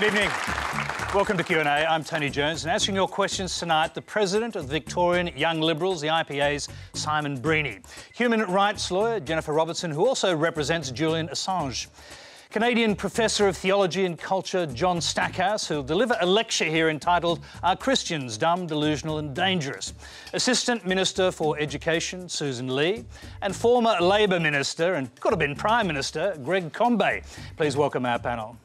Good evening. Welcome to Q&A. I'm Tony Jones, and answering your questions tonight, the President of the Victorian Young Liberals, the IPA's Simon Breheny. Human rights lawyer Jennifer Robinson, who also represents Julian Assange. Canadian Professor of Theology and Culture John Stackhouse, who'll deliver a lecture here entitled Are Christians Dumb, Delusional and Dangerous? Assistant Minister for Education Sussan Ley, and former Labor Minister and could have been Prime Minister Greg Combet. Please welcome our panel.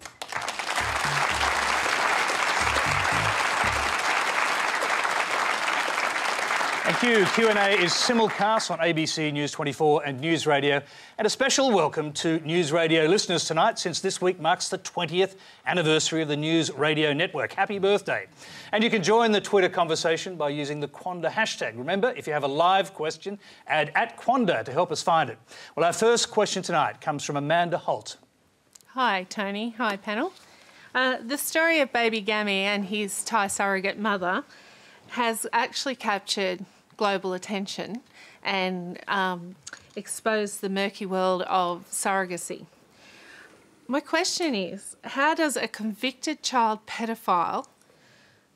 Thank you. Q&A is simulcast on ABC News 24 and News Radio. And a special welcome to News Radio listeners tonight, since this week marks the 20th anniversary of the News Radio Network. Happy birthday. And you can join the Twitter conversation by using the Quanda hashtag. Remember, if you have a live question, add at Quanda to help us find it. Well, our first question tonight comes from Amanda Holt. Hi, Tony. Hi, panel. Uh, the story of baby Gammy and his Thai surrogate mother has actually captured global attention and um, expose the murky world of surrogacy. My question is how does a convicted child pedophile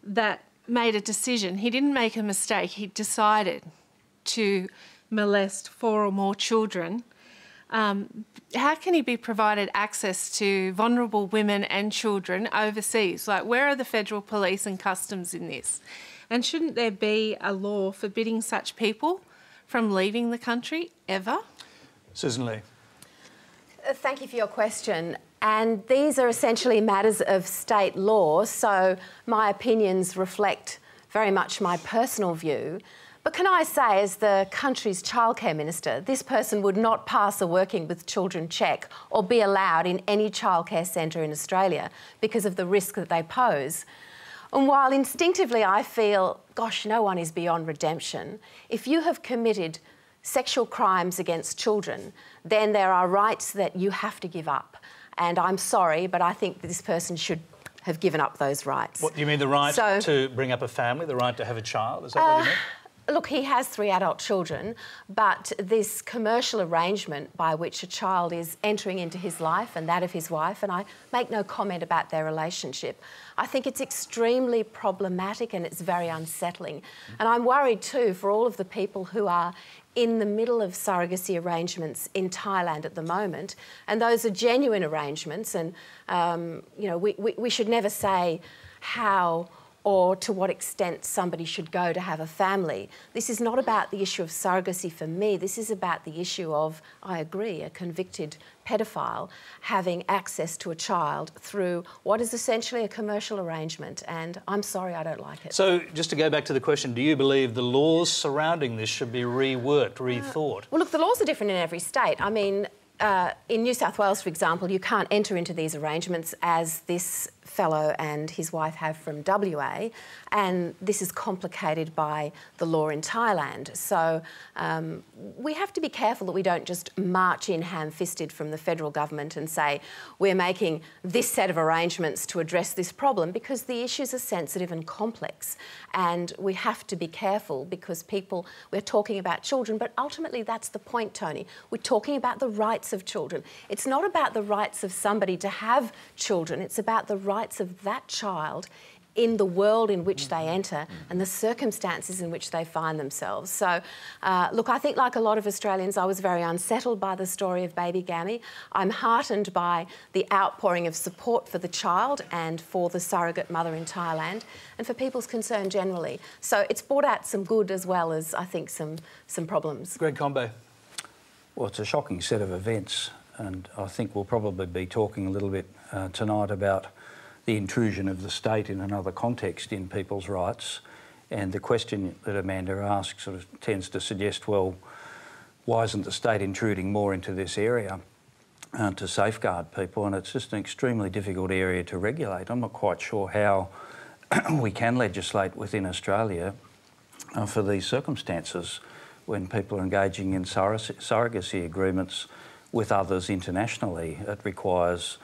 that made a decision, he didn't make a mistake, he decided to molest four or more children. Um, how can he be provided access to vulnerable women and children overseas? Like, where are the federal police and customs in this? And shouldn't there be a law forbidding such people from leaving the country ever? Sussan Ley. Uh, thank you for your question. And these are essentially matters of state law, so my opinions reflect very much my personal view. But can I say, as the country's childcare minister, this person would not pass a working with children check or be allowed in any childcare centre in Australia because of the risk that they pose. And while instinctively I feel, gosh, no one is beyond redemption, if you have committed sexual crimes against children, then there are rights that you have to give up. And I'm sorry, but I think this person should have given up those rights. What, do you mean the right so, to bring up a family, the right to have a child? Is that uh, what you uh, mean? Look, he has three adult children, but this commercial arrangement by which a child is entering into his life and that of his wife, and I make no comment about their relationship, I think it's extremely problematic and it's very unsettling. And I'm worried too for all of the people who are in the middle of surrogacy arrangements in Thailand at the moment, and those are genuine arrangements. And um, you know, we, we, we should never say how or to what extent somebody should go to have a family. This is not about the issue of surrogacy for me. This is about the issue of, I agree, a convicted pedophile having access to a child through what is essentially a commercial arrangement. And I'm sorry, I don't like it. So, just to go back to the question, do you believe the laws surrounding this should be reworked, rethought? Uh, well, look, the laws are different in every state. I mean, uh, in New South Wales, for example, you can't enter into these arrangements as this fellow and his wife have from WA, and this is complicated by the law in Thailand. So um, we have to be careful that we don't just march in ham fisted from the federal government and say we're making this set of arrangements to address this problem because the issues are sensitive and complex. And we have to be careful because people, we're talking about children, but ultimately that's the point, Tony. We're talking about the rights of children. It's not about the rights of somebody to have children, it's about the rights of that child in the world in which they enter and the circumstances in which they find themselves. So, uh, look, I think like a lot of Australians, I was very unsettled by the story of baby Gammy. I'm heartened by the outpouring of support for the child and for the surrogate mother in Thailand and for people's concern generally. So it's brought out some good as well as, I think, some, some problems. Greg Combet. Well, it's a shocking set of events and I think we'll probably be talking a little bit uh, tonight about the intrusion of the state in another context in people's rights. And the question that Amanda asks sort of tends to suggest, well, why isn't the state intruding more into this area uh, to safeguard people? And it's just an extremely difficult area to regulate. I'm not quite sure how we can legislate within Australia uh, for these circumstances when people are engaging in surrogacy agreements with others internationally. It requires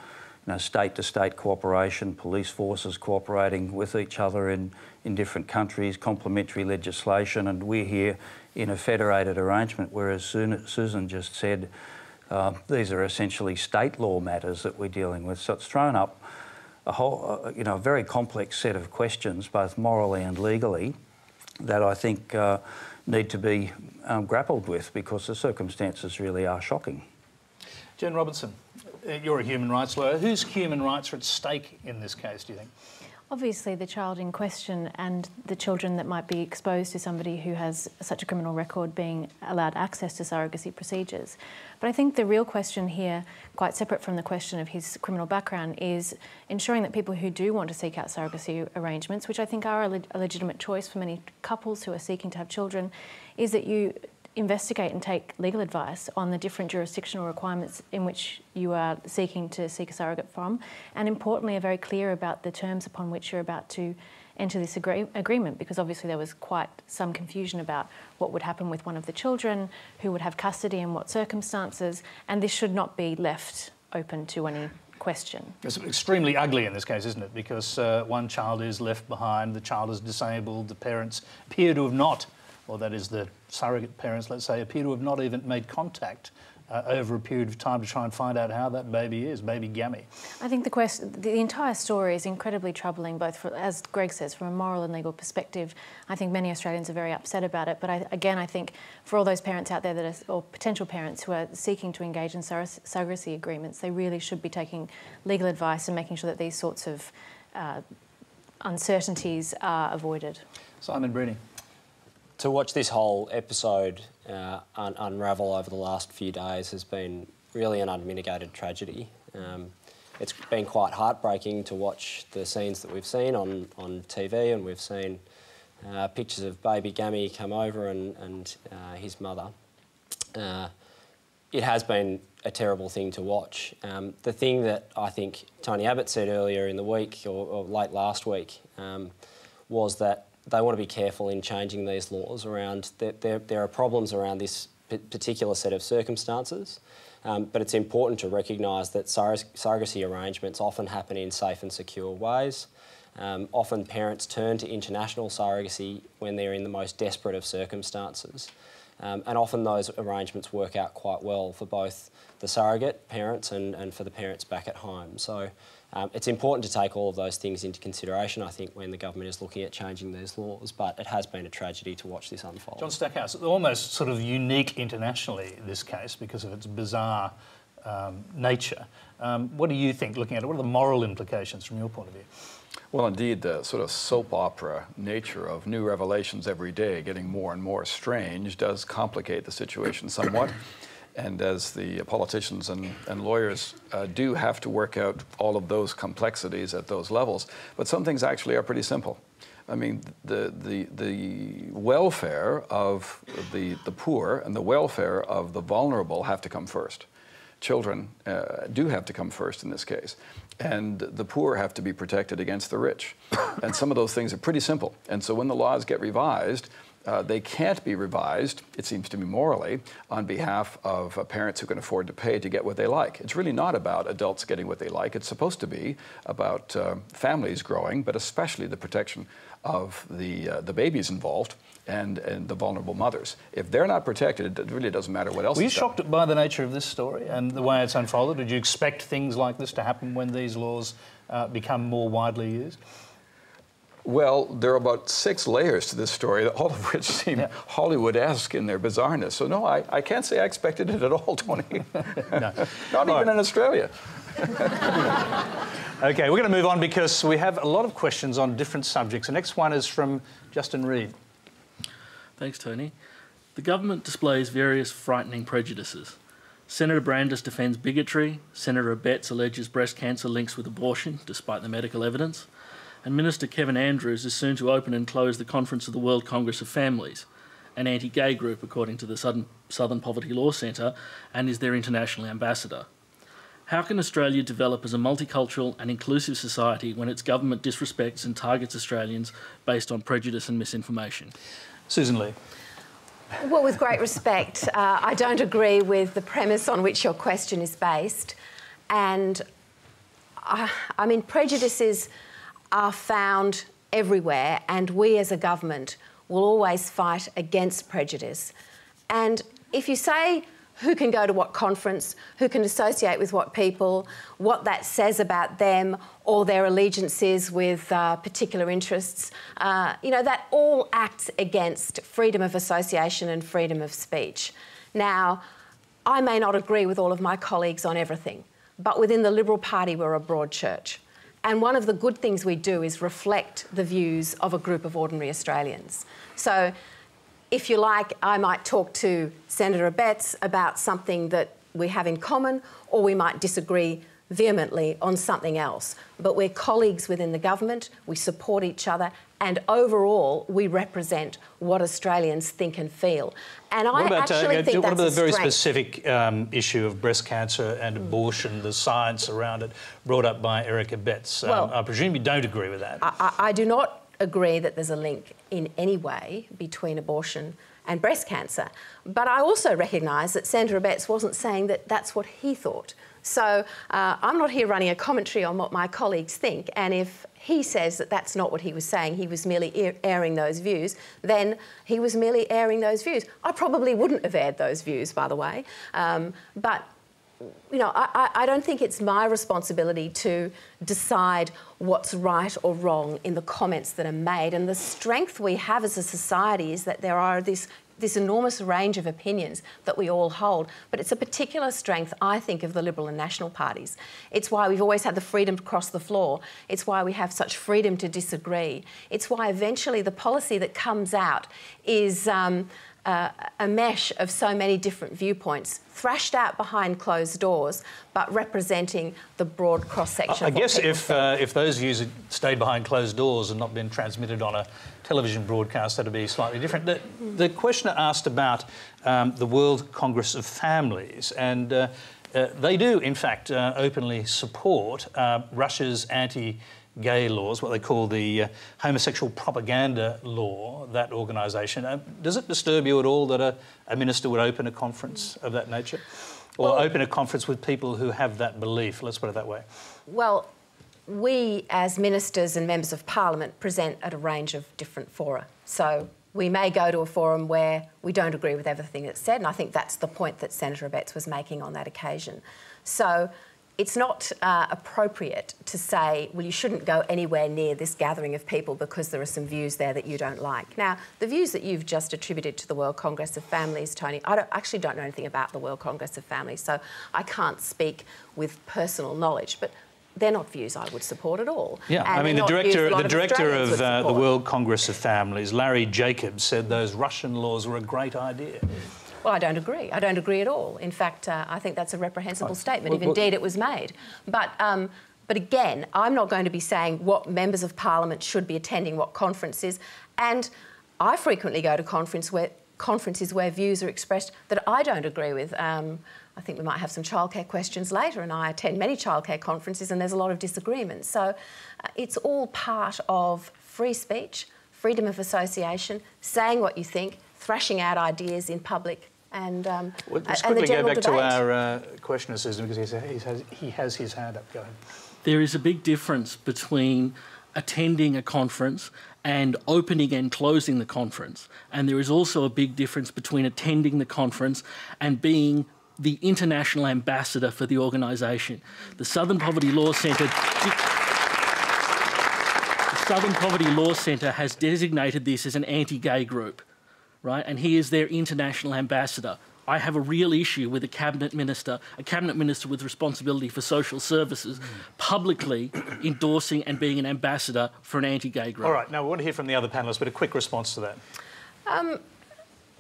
you know, state-to-state cooperation, police forces cooperating with each other in, in different countries, complementary legislation, and we're here in a federated arrangement, whereas Sussan just said uh, these are essentially state law matters that we're dealing with. So it's thrown up a whole, uh, you know, a very complex set of questions, both morally and legally, that I think uh, need to be um, grappled with because the circumstances really are shocking. Jen Robinson, uh, you're a human rights lawyer. Whose human rights are at stake in this case, do you think? Obviously, the child in question and the children that might be exposed to somebody who has such a criminal record being allowed access to surrogacy procedures. But I think the real question here, quite separate from the question of his criminal background, is ensuring that people who do want to seek out surrogacy arrangements, which I think are a, le- a legitimate choice for many couples who are seeking to have children, is that you investigate and take legal advice on the different jurisdictional requirements in which you are seeking to seek a surrogate from, and importantly, are very clear about the terms upon which you're about to enter this agree- agreement because obviously there was quite some confusion about what would happen with one of the children, who would have custody, and what circumstances, and this should not be left open to any question. It's extremely ugly in this case, isn't it? Because uh, one child is left behind, the child is disabled, the parents appear to have not or that is the surrogate parents, let's say, appear to have not even made contact uh, over a period of time to try and find out how that baby is, baby Gammy. I think the question, the entire story is incredibly troubling, both for, as Greg says, from a moral and legal perspective. I think many Australians are very upset about it. But I, again, I think for all those parents out there that are, or potential parents who are seeking to engage in surrogacy agreements, they really should be taking legal advice and making sure that these sorts of uh, uncertainties are avoided. Simon Breheny to watch this whole episode uh, un- unravel over the last few days has been really an unmitigated tragedy. Um, it's been quite heartbreaking to watch the scenes that we've seen on, on TV, and we've seen uh, pictures of baby Gammy come over and, and uh, his mother. Uh, it has been a terrible thing to watch. Um, the thing that I think Tony Abbott said earlier in the week, or, or late last week, um, was that they want to be careful in changing these laws around. There, there, there are problems around this particular set of circumstances, um, but it's important to recognise that surrogacy arrangements often happen in safe and secure ways. Um, often parents turn to international surrogacy when they're in the most desperate of circumstances. Um, and often those arrangements work out quite well for both the surrogate parents and, and for the parents back at home. So um, it's important to take all of those things into consideration, I think, when the government is looking at changing these laws, but it has been a tragedy to watch this unfold. John Stackhouse, almost sort of unique internationally, this case, because of its bizarre um, nature. Um, what do you think, looking at it? What are the moral implications from your point of view? Well, indeed, the sort of soap opera nature of new revelations every day getting more and more strange does complicate the situation somewhat. And as the politicians and, and lawyers uh, do have to work out all of those complexities at those levels, but some things actually are pretty simple. I mean, the, the, the welfare of the, the poor and the welfare of the vulnerable have to come first. Children uh, do have to come first in this case. And the poor have to be protected against the rich. and some of those things are pretty simple. And so when the laws get revised, uh, they can't be revised, it seems to me morally, on behalf of uh, parents who can afford to pay to get what they like. It's really not about adults getting what they like. It's supposed to be about uh, families growing, but especially the protection of the, uh, the babies involved and, and the vulnerable mothers. If they're not protected, it really doesn't matter what else Were you shocked done. by the nature of this story and the way it's unfolded? Did you expect things like this to happen when these laws uh, become more widely used? Well, there are about six layers to this story, all of which seem yeah. Hollywood-esque in their bizarreness. So no, I, I can't say I expected it at all, Tony. no. Not all even right. in Australia. okay, we're going to move on because we have a lot of questions on different subjects. The next one is from Justin Reed. Thanks, Tony. The government displays various frightening prejudices. Senator Brandis defends bigotry. Senator Abetz alleges breast cancer links with abortion, despite the medical evidence and Minister Kevin Andrews is soon to open and close the Conference of the World Congress of Families, an anti gay group according to the Southern, Southern Poverty Law Centre, and is their international ambassador. How can Australia develop as a multicultural and inclusive society when its government disrespects and targets Australians based on prejudice and misinformation? Sussan Ley. Well, with great respect, uh, I don't agree with the premise on which your question is based. And I, I mean, prejudice is are found everywhere, and we as a government will always fight against prejudice. And if you say who can go to what conference, who can associate with what people, what that says about them or their allegiances with uh, particular interests. Uh, you know, that all acts against freedom of association and freedom of speech. Now, I may not agree with all of my colleagues on everything, but within the Liberal Party, we're a broad church. And one of the good things we do is reflect the views of a group of ordinary Australians. So if you like, I might talk to Senator Abetz about something that we have in common, or we might disagree vehemently on something else. But we're colleagues within the government, we support each other, and overall, we represent what Australians think and feel. And what I about, actually uh, think what that's about the very strength. specific um, issue of breast cancer and abortion, the science around it, brought up by Eric Abetz? Um, Well- I presume you don't agree with that. I, I I do not agree that there's a link in any way between abortion and breast cancer. But I also recognise that Senator Abetz wasn't saying that that's what he thought. So uh, I'm not here running a commentary on what my colleagues think. And if he says that that's not what he was saying, he was merely airing those views, then he was merely airing those views. I probably wouldn't have aired those views, by the way. Um, but you know, I, I- I don't think it's my responsibility to decide what's right or wrong in the comments that are made. And the strength we have as a society is that there are this this enormous range of opinions that we all hold, but it's a particular strength, I think, of the Liberal and National parties. It's why we've always had the freedom to cross the floor. It's why we have such freedom to disagree. It's why eventually the policy that comes out is um, uh, a mesh of so many different viewpoints, thrashed out behind closed doors, but representing the broad cross section. I what guess if uh, if those views had stayed behind closed doors and not been transmitted on a television broadcast, that'd be slightly different. The, the questioner asked about um, the World Congress of Families, and uh, uh, they do, in fact, uh, openly support uh, Russia's anti. Gay laws, what they call the uh, homosexual propaganda law, that organisation. Uh, does it disturb you at all that a, a minister would open a conference of that nature? Or Well- open a conference with people who have that belief? Let's put it that way. Well, we as ministers and members of parliament present at a range of different fora. So we may go to a forum where we don't agree with everything that's said, and I think that's the point that Senator Abetz was making on that occasion. So it's not uh, appropriate to say, well, you shouldn't go anywhere near this gathering of people because there are some views there that you don't like. Now, the views that you've just attributed to the World Congress of Families, Tony, I don't, actually don't know anything about the World Congress of Families, so I can't speak with personal knowledge. But they're not views I would support at all. Yeah, And I mean the director, the director of uh, the. World Congress of Families, Larry Jacobs, said those Russian laws were a great idea. Well, I don't agree. I don't agree at all. In fact, uh, I think that's a reprehensible statement, well, if well- indeed it was made. But, um, but again, I'm not going to be saying what members of parliament should be attending what conferences. And I frequently go to conference where, conferences where views are expressed that I don't agree with. Um, I think we might have some childcare questions later, and I attend many childcare conferences, and there's a lot of disagreement. So uh, it's all part of free speech, freedom of association, saying what you think, thrashing out ideas in public, and, um, Well, Let's and the quickly go general back to our uh, questioner, Sussan, because he has, he has his hand up. Go ahead. There is a big difference between attending a conference and opening and closing the conference. And there is also a big difference between attending the conference and being the international ambassador for the organisation. The Southern Poverty Law Centre. The Southern Poverty Law Centre has designated this as an anti gay group, right? And he is their international ambassador. I have a real issue with a cabinet minister, a cabinet minister with responsibility for social services, publicly endorsing and being an ambassador for an anti-gay group. All right, now we want to hear from the other panellists, but a quick response to that. Um,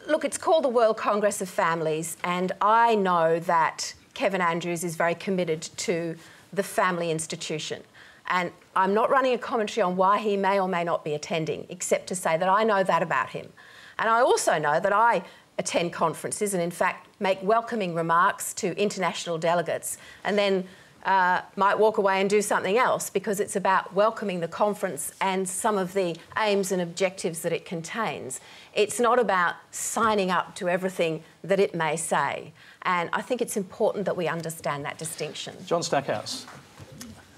look, it's called the World Congress of Families, and I know that Kevin Andrews is very committed to the family institution. And I'm not running a commentary on why he may or may not be attending, except to say that I know that about him. And I also know that I attend conferences and, in fact, make welcoming remarks to international delegates and then uh, might walk away and do something else because it's about welcoming the conference and some of the aims and objectives that it contains. It's not about signing up to everything that it may say. And I think it's important that we understand that distinction. John Stackhouse.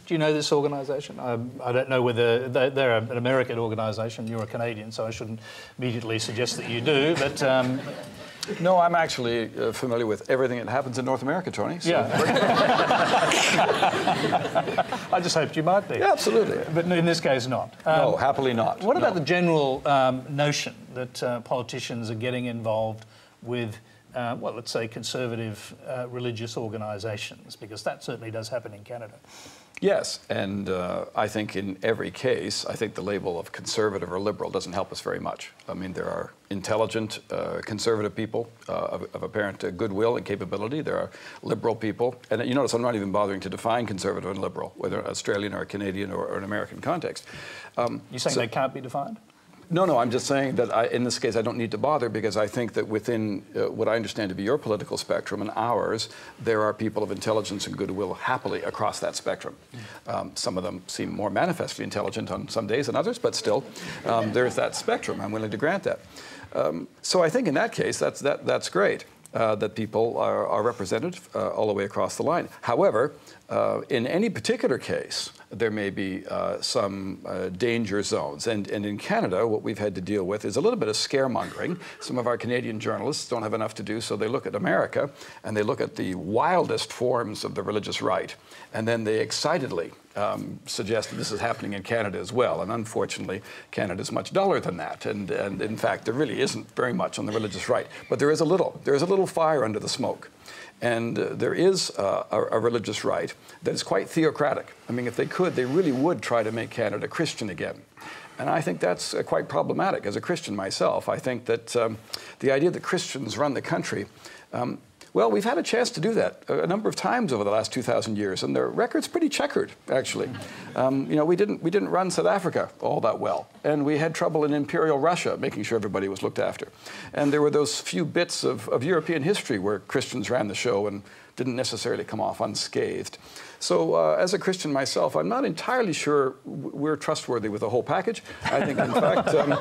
Do you know this organisation? I, I don't know whether they, they're an American organisation. You're a Canadian, so I shouldn't immediately suggest that you do. But um, No, I'm actually uh, familiar with everything that happens in North America, Tony. So Yeah. I just hoped you might be. Yeah, absolutely. But in this case, not. no, Um, happily not. What about No. the general um, notion that uh, politicians are getting involved with, uh, well, let's say conservative uh, religious organisations? Because that certainly does happen in Canada. Yes, and uh, I think in every case, I think the label of conservative or liberal doesn't help us very much. I mean, there are intelligent uh, conservative people uh, of, of apparent uh, goodwill and capability. There are liberal people, and you notice I'm not even bothering to define conservative and liberal, whether Australian or Canadian or, or an American context. Um, You saying so- they can't be defined? No, no, I'm just saying that I, in this case I don't need to bother because I think that within uh, what I understand to be your political spectrum and ours, there are people of intelligence and goodwill happily across that spectrum. Um, some of them seem more manifestly intelligent on some days than others, but still, um, there's that spectrum. I'm willing to grant that. Um, so I think in that case, that's, that, that's great. Uh, that people are, are represented uh, all the way across the line. However, uh, in any particular case, there may be uh, some uh, danger zones. And, and in Canada, what we've had to deal with is a little bit of scaremongering. Some of our Canadian journalists don't have enough to do, so they look at America and they look at the wildest forms of the religious right, and then they excitedly um, suggest that this is happening in Canada as well. And unfortunately, Canada is much duller than that. And, and in fact, there really isn't very much on the religious right. But there is a little. There is a little fire under the smoke. And uh, there is uh, a, a religious right that is quite theocratic. I mean, if they could, they really would try to make Canada Christian again. And I think that's uh, quite problematic. As a Christian myself, I think that um, the idea that Christians run the country, um, well, we've had a chance to do that a number of times over the last 2,000 years, and the record's pretty checkered, actually. Um, you know, we didn't, we didn't run South Africa all that well, and we had trouble in Imperial Russia making sure everybody was looked after. And there were those few bits of, of European history where Christians ran the show and didn't necessarily come off unscathed. So, uh, as a Christian myself, I'm not entirely sure we're trustworthy with the whole package. I think, in fact, um,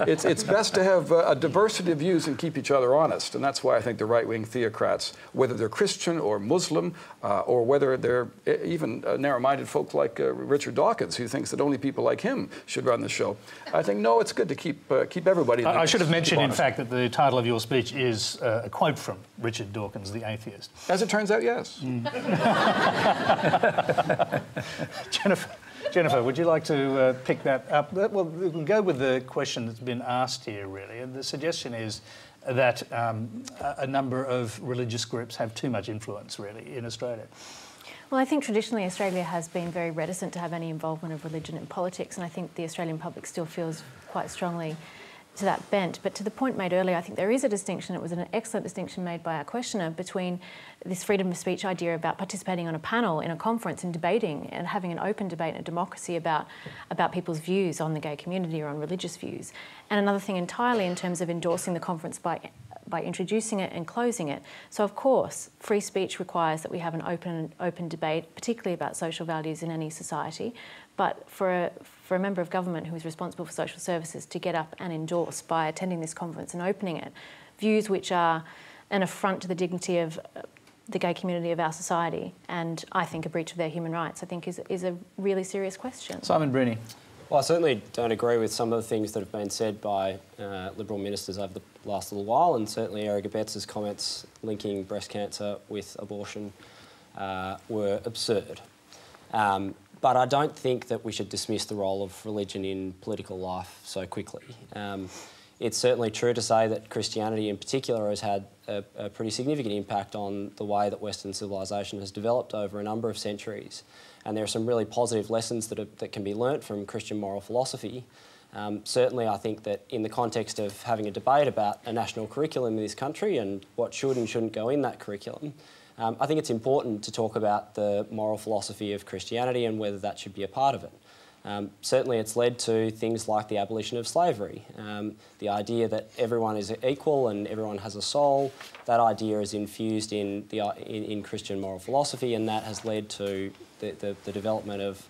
it's, it's best to have uh, a diversity of views and keep each other honest. And that's why I think the right wing theocrats, whether they're Christian or Muslim, uh, or whether they're even uh, narrow minded folk like uh, Richard Dawkins, who thinks that only people like him should run the show, I think, no, it's good to keep, uh, keep everybody. I, should have mentioned, in fact, that the title of your speech is uh, a quote from Richard Dawkins, the atheist. As it turns out, yes. Jennifer, Jennifer, would you like to uh, pick that up? Uh, Well, we can go with the question that's been asked here, really. And the suggestion is that um, a, a number of religious groups have too much influence, really, in Australia. Well, I think traditionally Australia has been very reticent to have any involvement of religion in politics, and I think the Australian public still feels quite strongly to that bent. But to the point made earlier, I think there is a distinction, it was an excellent distinction made by our questioner, between this freedom of speech idea about participating on a panel in a conference and debating and having an open debate and a democracy about, about people's views on the gay community or on religious views. And another thing entirely in terms of endorsing the conference by by introducing it and closing it. So, of course, free speech requires that we have an open, open debate, particularly about social values in any society. But for a, for a member of government who is responsible for social services to get up and endorse by attending this conference and opening it views which are an affront to the dignity of uh, the gay community of our society and I think a breach of their human rights, I think is, is a really serious question. Simon Breheny. Well, I certainly don't agree with some of the things that have been said by uh, Liberal ministers over the last little while, and certainly Eric Abetz' comments linking breast cancer with abortion uh, were absurd. Um, but I don't think that we should dismiss the role of religion in political life so quickly. Um, it's certainly true to say that Christianity in particular has had a, a pretty significant impact on the way that Western civilization has developed over a number of centuries. And there are some really positive lessons that, are, that can be learnt from Christian moral philosophy. Um, certainly, I think that in the context of having a debate about a national curriculum in this country and what should and shouldn't go in that curriculum, um, I think it's important to talk about the moral philosophy of Christianity and whether that should be a part of it. Um, certainly, it's led to things like the abolition of slavery. Um, the idea that everyone is equal and everyone has a soul, that idea is infused in, the, in, in Christian moral philosophy, and that has led to the, the, the development of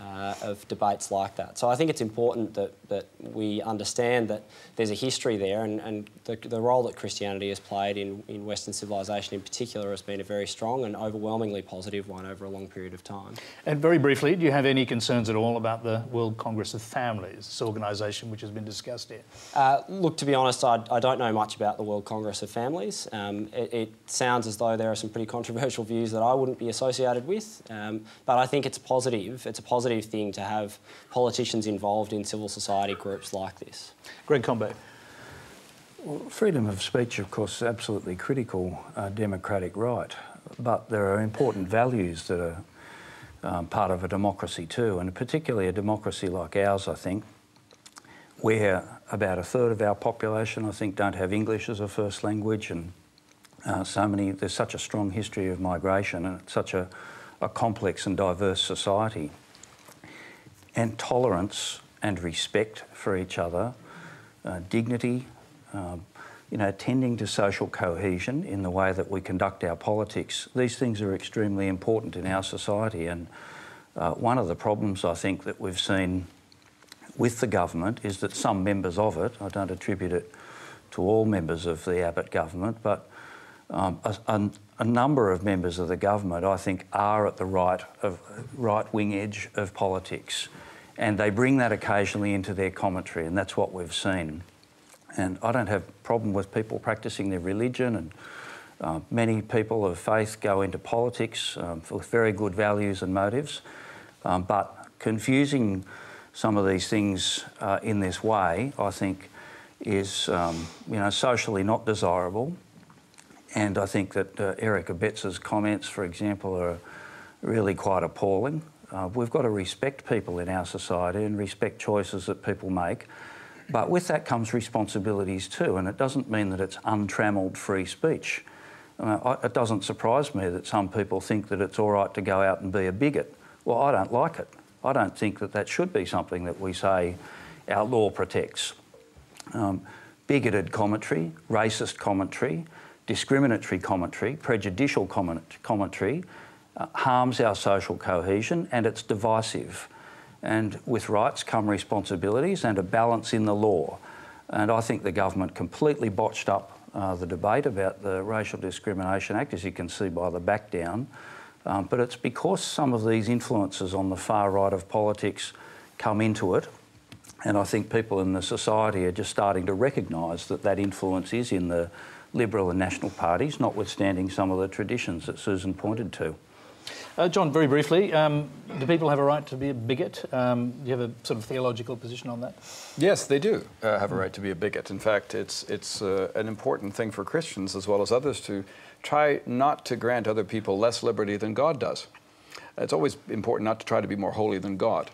uh, of debates like that. So I think it's important that, that we understand that there's a history there and, and the, the role that Christianity has played in, in Western civilization in particular has been a very strong and overwhelmingly positive one over a long period of time. And very briefly, do you have any concerns at all about the World Congress of Families, this organisation which has been discussed here? Uh, look, to be honest, I, I, don't know much about the World Congress of Families. Um, it, it, sounds as though there are some pretty controversial views that I wouldn't be associated with, um, but I think it's positive. It's a positive positive thing to have politicians involved in civil society groups like this. Greg Combet. Well, freedom of speech, of course, is absolutely critical uh, democratic right, but there are important values that are um, part of a democracy too, and particularly a democracy like ours, I think, where about a third of our population, I think, don't have English as a first language, and uh, so many, there's such a strong history of migration and it's such a, a complex and diverse society and tolerance and respect for each other, uh, dignity, um, you know, tending to social cohesion in the way that we conduct our politics. These things are extremely important in our society, and uh, one of the problems I think that we've seen with the government is that some members of it, I don't attribute it to all members of the Abbott government, but um, a, a, a, number of members of the government, I think, are at the right of right wing edge of politics and they bring that occasionally into their commentary, and that's what we've seen. And I don't have a problem with people practicing their religion, and uh, many people of faith go into politics um, with very good values and motives. Um, but confusing some of these things uh, in this way, I think, is um, you know socially not desirable. And I think that uh, Eric Abetz's comments, for example, are really quite appalling. Uh, we've got to respect people in our society and respect choices that people make. But with that comes responsibilities too, and it doesn't mean that it's untrammelled free speech. Uh, it doesn't surprise me that some people think that it's all right to go out and be a bigot. Well, I don't like it. I don't think that that should be something that we say our law protects. Um, bigoted commentary, racist commentary, discriminatory commentary, prejudicial comment commentary, harms our social cohesion and it's divisive. And with rights come responsibilities and a balance in the law. And I think the government completely botched up uh, the debate about the Racial Discrimination Act, as you can see by the back down. Um, but it's because some of these influences on the far right of politics come into it. And I think people in the society are just starting to recognise that that influence is in the Liberal and National parties, notwithstanding some of the traditions that Sussan pointed to. Uh, John, very briefly, um, do people have a right to be a bigot? Um, do you have a sort of theological position on that? Yes, they do uh, have a right to be a bigot. In fact, it's, it's uh, an important thing for Christians as well as others to try not to grant other people less liberty than God does. It's always important not to try to be more holy than God.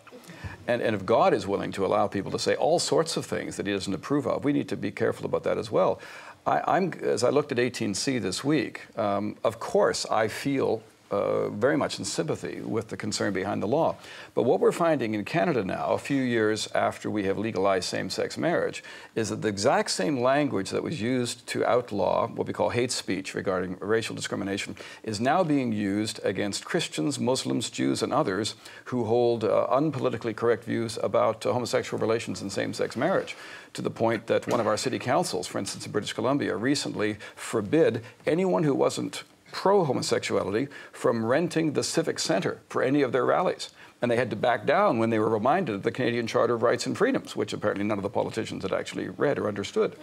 And, and if God is willing to allow people to say all sorts of things that He doesn't approve of, we need to be careful about that as well. I, am as I looked at 18C this week, um, of course, I feel uh, very much in sympathy with the concern behind the law. But what we're finding in Canada now, a few years after we have legalized same sex marriage, is that the exact same language that was used to outlaw what we call hate speech regarding racial discrimination is now being used against Christians, Muslims, Jews, and others who hold uh, unpolitically correct views about uh, homosexual relations and same sex marriage to the point that one of our city councils, for instance, in British Columbia, recently forbid anyone who wasn't pro homosexuality from renting the Civic Center for any of their rallies. And they had to back down when they were reminded of the Canadian Charter of Rights and Freedoms, which apparently none of the politicians had actually read or understood.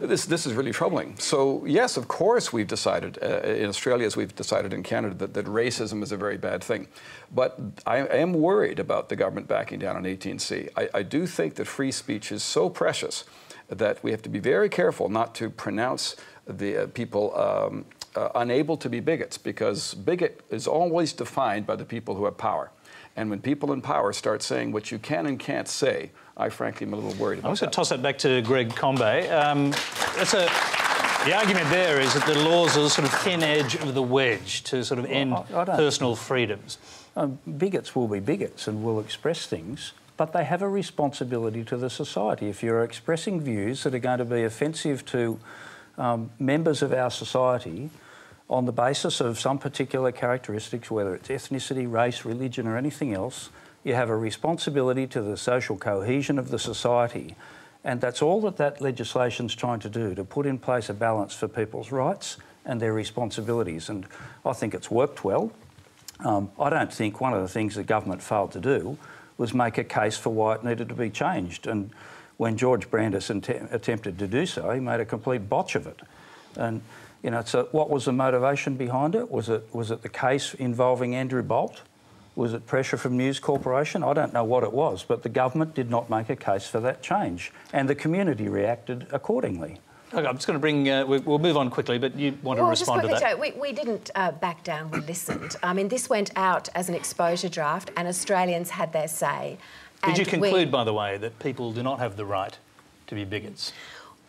this, this is really troubling. So, yes, of course, we've decided uh, in Australia, as we've decided in Canada, that, that racism is a very bad thing. But I, I am worried about the government backing down on 18C. I, I do think that free speech is so precious that we have to be very careful not to pronounce the uh, people um, uh, unable to be bigots because bigot is always defined by the people who have power. And when people in power start saying what you can and can't say, I frankly am a little worried about I'm just going to toss that back to Greg Combet. Um, that's a, the argument there is that the laws are the sort of thin edge of the wedge to sort of end I, I personal freedoms. Um, bigots will be bigots and will express things, but they have a responsibility to the society. If you're expressing views that are going to be offensive to um, members of our society on the basis of some particular characteristics, whether it's ethnicity, race, religion, or anything else, You have a responsibility to the social cohesion of the society. And that's all that that legislation's trying to do, to put in place a balance for people's rights and their responsibilities. And I think it's worked well. Um, I don't think one of the things the government failed to do was make a case for why it needed to be changed. And when George Brandis attempted to do so, he made a complete botch of it. And you know, so what was the motivation behind it? Was it was it the case involving Andrew Bolt? Was it pressure from News Corporation? I don't know what it was, but the government did not make a case for that change, and the community reacted accordingly. Okay, I'm just going to bring. Uh, we, will move on quickly, but you want well, to respond to that? Say, we, we didn't uh, back down. We listened. I mean, this went out as an exposure draft, and Australians had their say. Did you conclude, we... by the way, that people do not have the right to be bigots?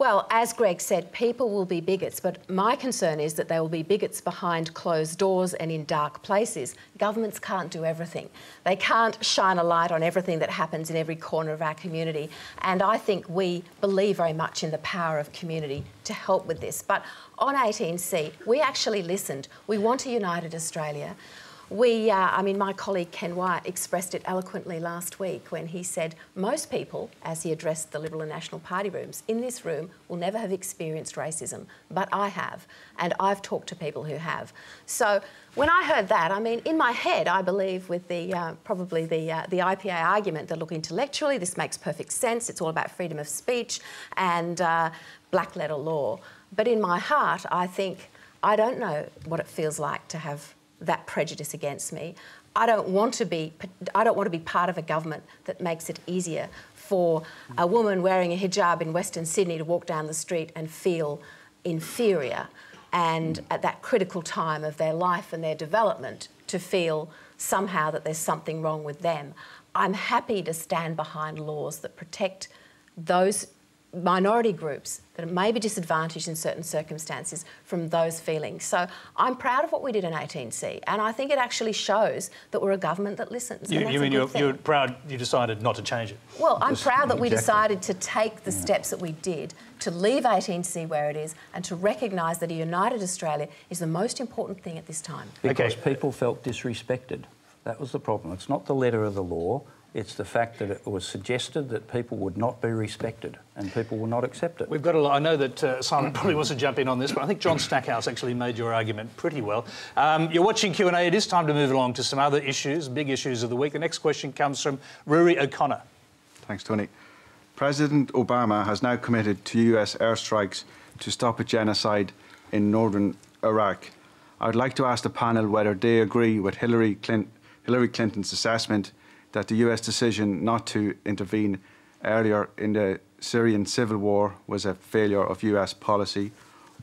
Well, as Greg said, people will be bigots, but my concern is that they will be bigots behind closed doors and in dark places. Governments can't do everything. They can't shine a light on everything that happens in every corner of our community. And I think we believe very much in the power of community to help with this. But on 18C, we actually listened. We want a united Australia. We, uh, I mean, my colleague Ken Wyatt expressed it eloquently last week when he said most people, as he addressed the Liberal and National Party rooms, in this room will never have experienced racism, but I have, and I've talked to people who have. So when I heard that, I mean, in my head, I believe with the uh, probably the uh, the IPA argument that look intellectually, this makes perfect sense. It's all about freedom of speech and uh, black letter law. But in my heart, I think I don't know what it feels like to have that prejudice against me. I don't want to be I don't want to be part of a government that makes it easier for a woman wearing a hijab in Western Sydney to walk down the street and feel inferior and at that critical time of their life and their development to feel somehow that there's something wrong with them. I'm happy to stand behind laws that protect those minority groups that may be disadvantaged in certain circumstances from those feelings. So I'm proud of what we did in 18C, and I think it actually shows that we're a government that listens. You, you mean you're, you're, proud you decided not to change it? Well, I'm Just, proud that we decided to take the yeah. steps that we did to leave 18C where it is and to recognise that a united Australia is the most important thing at this time. Because okay. people felt disrespected. That was the problem. It's not the letter of the law. It's the fact that it was suggested that people would not be respected and people will not accept it. We've got a lot. I know that uh, Simon probably wants to jump in on this, but I think John Stackhouse actually made your argument pretty well. Um, you're watching Q&A. It is time to move along to some other issues, big issues of the week. The next question comes from Rory O'Connor. Thanks, Tony. President Obama has now committed to US airstrikes to stop a genocide in northern Iraq. I would like to ask the panel whether they agree with Hillary, Clint Hillary Clinton's assessment that the US decision not to intervene earlier in the Syrian civil war was a failure of US policy.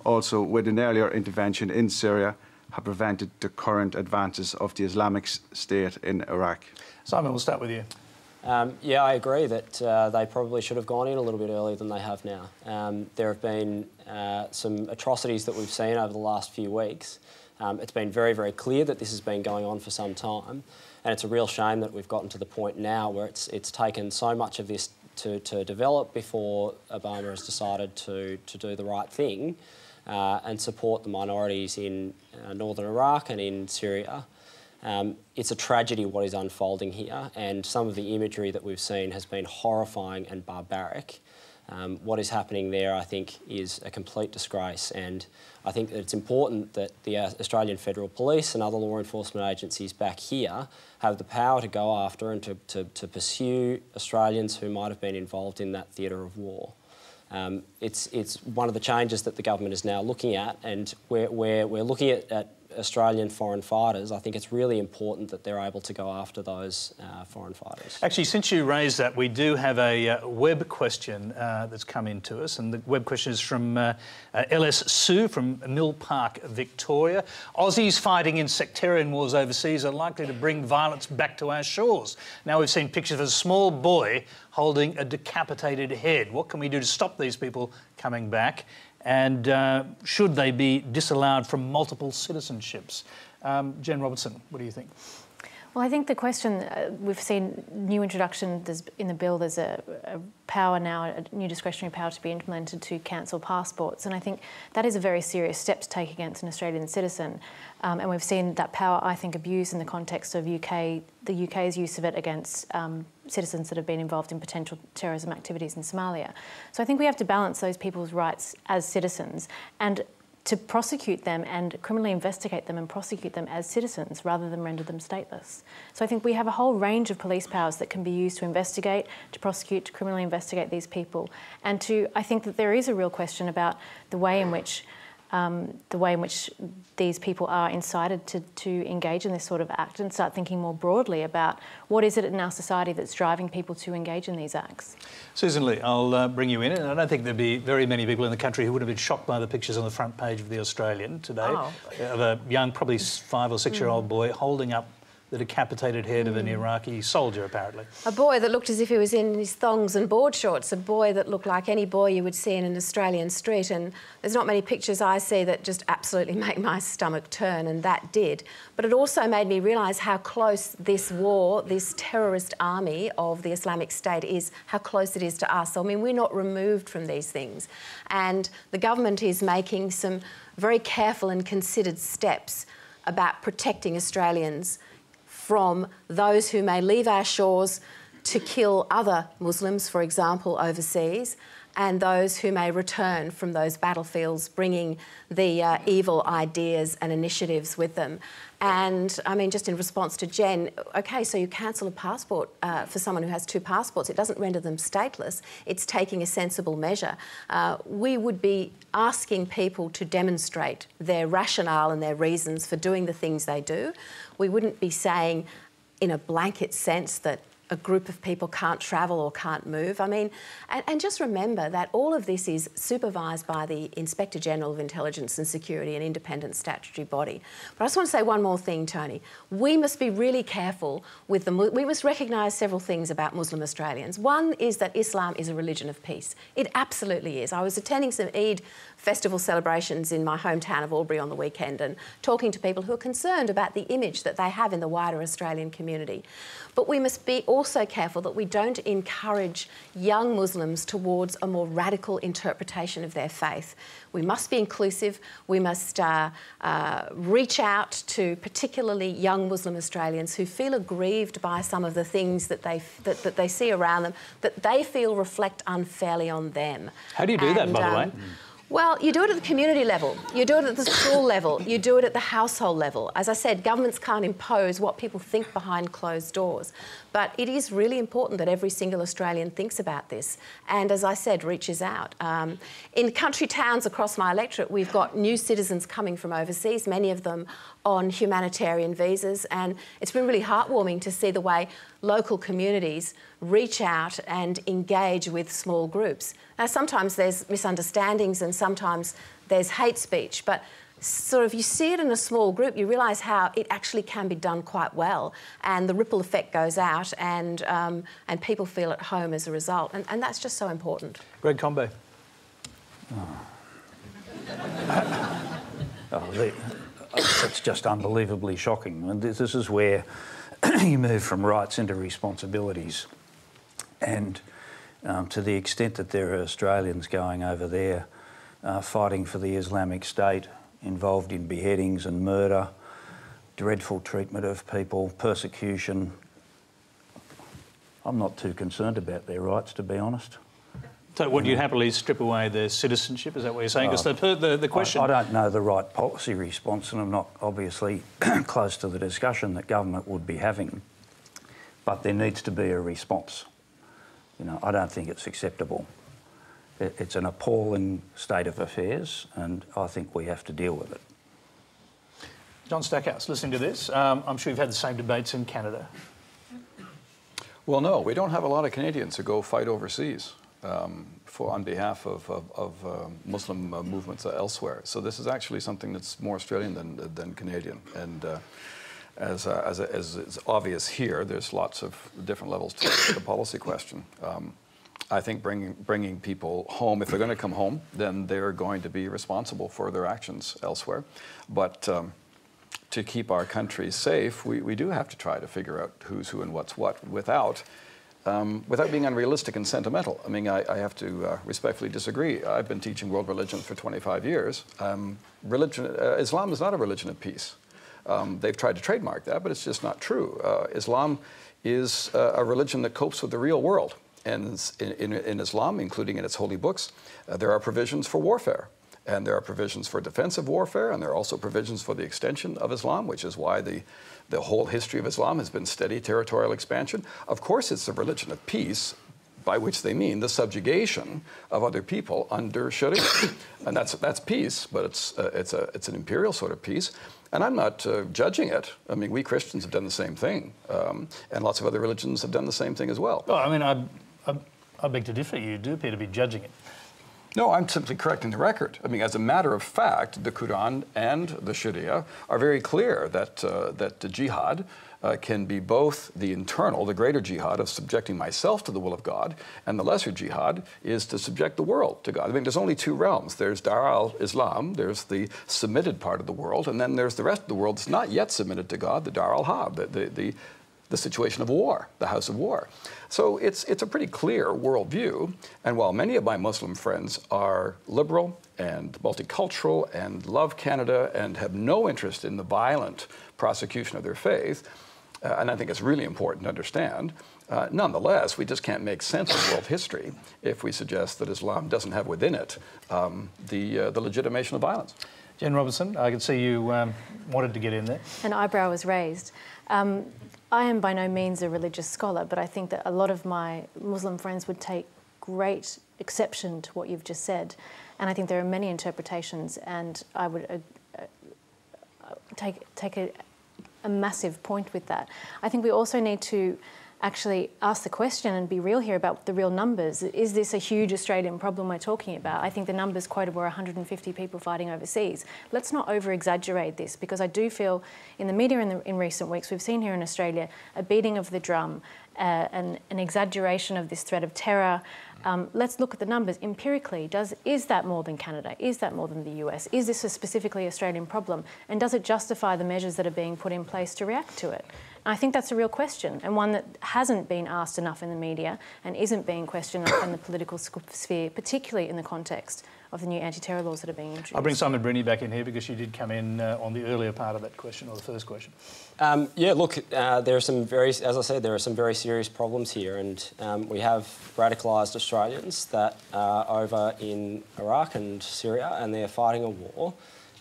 Also, with an earlier intervention in Syria, have prevented the current advances of the Islamic State in Iraq. Simon, we'll start with you. Um, yeah, I agree that uh, they probably should have gone in a little bit earlier than they have now. Um, there have been uh, some atrocities that we've seen over the last few weeks. Um, it's been very, very clear that this has been going on for some time. And it's a real shame that we've gotten to the point now where it's, it's taken so much of this to, to develop before Obama has decided to, to do the right thing uh, and support the minorities in uh, northern Iraq and in Syria. Um, it's a tragedy what is unfolding here, and some of the imagery that we've seen has been horrifying and barbaric. Um, what is happening there, I think, is a complete disgrace, and I think that it's important that the uh, Australian Federal Police and other law enforcement agencies back here have the power to go after and to, to, to pursue Australians who might have been involved in that theatre of war. Um, it's, it's one of the changes that the government is now looking at, and we're, we're, we're looking at, at Australian foreign fighters, I think it's really important that they're able to go after those uh, foreign fighters. Actually, since you raised that, we do have a uh, web question uh, that's come in to us, and the web question is from uh, uh, LS Sue from Mill Park, Victoria. Aussies fighting in sectarian wars overseas are likely to bring violence back to our shores. Now we've seen pictures of a small boy holding a decapitated head. What can we do to stop these people coming back? And uh, should they be disallowed from multiple citizenships? Um, Jen Robinson, what do you think? Well, I think the question uh, we've seen new introduction in the bill. There's a, a, power now, a new discretionary power to be implemented to cancel passports, and I think that is a very serious step to take against an Australian citizen. Um, and we've seen that power, I think, abused in the context of UK, the UK's use of it against um, citizens that have been involved in potential terrorism activities in Somalia. So I think we have to balance those people's rights as citizens and to prosecute them and criminally investigate them and prosecute them as citizens rather than render them stateless. So I think we have a whole range of police powers that can be used to investigate, to prosecute, to criminally investigate these people. And to, I think that there is a real question about the way in which um, the way in which these people are incited to, to engage in this sort of act and start thinking more broadly about what is it in our society that's driving people to engage in these acts. Sussan Ley, I'll uh, bring you in. And I don't think there'd be very many people in the country who would have been shocked by the pictures on the front page of The Australian today oh. of a young, probably five or six year old mm. boy holding up the decapitated head mm. of an hmm. Iraqi soldier, apparently. A boy that looked as if he was in his thongs and board shorts, a boy that looked like any boy you would see in an Australian street. And there's not many pictures I see that just absolutely make my stomach turn, and that did. But it also made me realise how close this war, this terrorist army of the Islamic State is, how close it is to us. I mean, we're not removed from these things. And the government is making some very careful and considered steps about protecting Australians from those who may leave our shores to kill other Muslims, for example, overseas, and those who may return from those battlefields bringing the uh, evil ideas and initiatives with them. And I mean, just in response to Jen, okay, so you cancel a passport uh, for someone who has two passports. It doesn't render them stateless. It's taking a sensible measure. Uh, we would be asking people to demonstrate their rationale and their reasons for doing the things they do. We wouldn't be saying, in a blanket sense, that a group of people can't travel or can't move. I mean, and, and, just remember that all of this is supervised by the Inspector General of Intelligence and Security, an independent statutory body. But I just want to say one more thing, Tony. We must be really careful with the. We must recognise several things about Muslim Australians. One is that Islam is a religion of peace. It absolutely is. I was attending some Eid festival celebrations in my hometown of Albury on the weekend and talking to people who are concerned about the image that they have in the wider Australian community. But we must be also careful that we don't encourage young Muslims towards a more radical interpretation of their faith. We must be inclusive. We must uh, uh, reach out to particularly young Muslim Australians who feel aggrieved by some of the things that they, that, that they see around them, that they feel reflect unfairly on them. How do you do and, that, by um, the way? Well, you do it at the community level, you do it at the school level, you do it at the household level. As I said, governments can't impose what people think behind closed doors. But it is really important that every single Australian thinks about this and, as I said, reaches out. Um, in country towns across my electorate, we've got new citizens coming from overseas, many of them on humanitarian visas, and it's been really heartwarming to see the way local communities reach out and engage with small groups. Now, sometimes there's misunderstandings and sometimes there's hate speech, but sort of you see it in a small group, you realise how it actually can be done quite well, and the ripple effect goes out, and um, and people feel at home as a result, and, and that's just so important. Greg Combet. Oh. oh, the, it's just unbelievably shocking. And this is where you move from rights into responsibilities. And um, to the extent that there are Australians going over there uh, fighting for the Islamic State, involved in beheadings and murder, dreadful treatment of people, persecution, I'm not too concerned about their rights, to be honest. So would you happily strip away their citizenship? Is that what you're saying? Because the, uh, the, the, question... I, I, don't know the right policy response and I'm not obviously close to the discussion that government would be having. But there needs to be a response. You know, I don't think it's acceptable. It, it's an appalling state of affairs and I think we have to deal with it. John Stackhouse, listening to this, um, I'm sure you've had the same debates in Canada. Well, no, we don't have a lot of Canadians who go fight overseas um, for on behalf of, of, of uh, Muslim uh, movements elsewhere. So this is actually something that's more Australian than, than Canadian. And uh, as, uh, as, as is obvious here, there's lots of different levels to the policy question. Um, I think bringing, bringing people home, if they're going to come home, then they're going to be responsible for their actions elsewhere. But um, to keep our country safe, we, we do have to try to figure out who's who and what's what without um, without being unrealistic and sentimental. I mean, I, I have to uh, respectfully disagree. I've been teaching world religions for 25 years. Um, religion, uh, Islam is not a religion of peace. Um, they've tried to trademark that, but it's just not true. Uh, Islam is uh, a religion that copes with the real world. And in, in, in Islam, including in its holy books, uh, there are provisions for warfare. And there are provisions for defensive warfare, and there are also provisions for the extension of Islam, which is why the, the whole history of Islam has been steady territorial expansion. Of course, it's a religion of peace, by which they mean the subjugation of other people under Sharia. and that's, that's peace, but it's, uh, it's, a, it's an imperial sort of peace. And I'm not uh, judging it. I mean, we Christians have done the same thing, um, and lots of other religions have done the same thing as well. Well, I mean, I, I, beg to differ. You do appear to be judging it. No, I'm simply correcting the record. I mean, as a matter of fact, the Quran and the Sharia are very clear that, uh, that the jihad uh, can be both the internal, the greater jihad of subjecting myself to the will of God, and the lesser jihad is to subject the world to God. I mean, there's only two realms. There's Dar al-Islam, there's the submitted part of the world, and then there's the rest of the world that's not yet submitted to God, the Dar al-Harb, the, the, the, the situation of war, the house of war. So it's, it's a pretty clear worldview. And while many of my Muslim friends are liberal and multicultural and love Canada and have no interest in the violent prosecution of their faith, uh, and I think it's really important to understand, uh, nonetheless, we just can't make sense of world history if we suggest that Islam doesn't have within it um, the, uh, the legitimation of violence. Jen Robinson, I can see you um, wanted to get in there. An eyebrow was raised. Um, I am by no means a religious scholar, but I think that a lot of my Muslim friends would take great exception to what you've just said. And I think there are many interpretations, and I would uh, uh, take, take a, a massive point with that. I think we also need to actually ask the question and be real here about the real numbers. Is this a huge Australian problem we're talking about? I think the numbers quoted were 150 people fighting overseas. Let's not over exaggerate this because I do feel in the media in, the, in recent weeks we've seen here in Australia a beating of the drum, uh, an, an exaggeration of this threat of terror. Um, let's look at the numbers empirically. Does is that more than Canada? Is that more than the US? Is this a specifically Australian problem? And does it justify the measures that are being put in place to react to it? I think that's a real question and one that hasn't been asked enough in the media and isn't being questioned enough in the political sphere, particularly in the context of the new anti-terror laws that are being introduced. I'll bring Simon Breheny back in here because she did come in uh, on the earlier part of that question or the first question. Um, yeah, look, uh, there are some very, as I said, there are some very serious problems here, and um, we have radicalised Australians that are over in Iraq and Syria, and they're fighting a war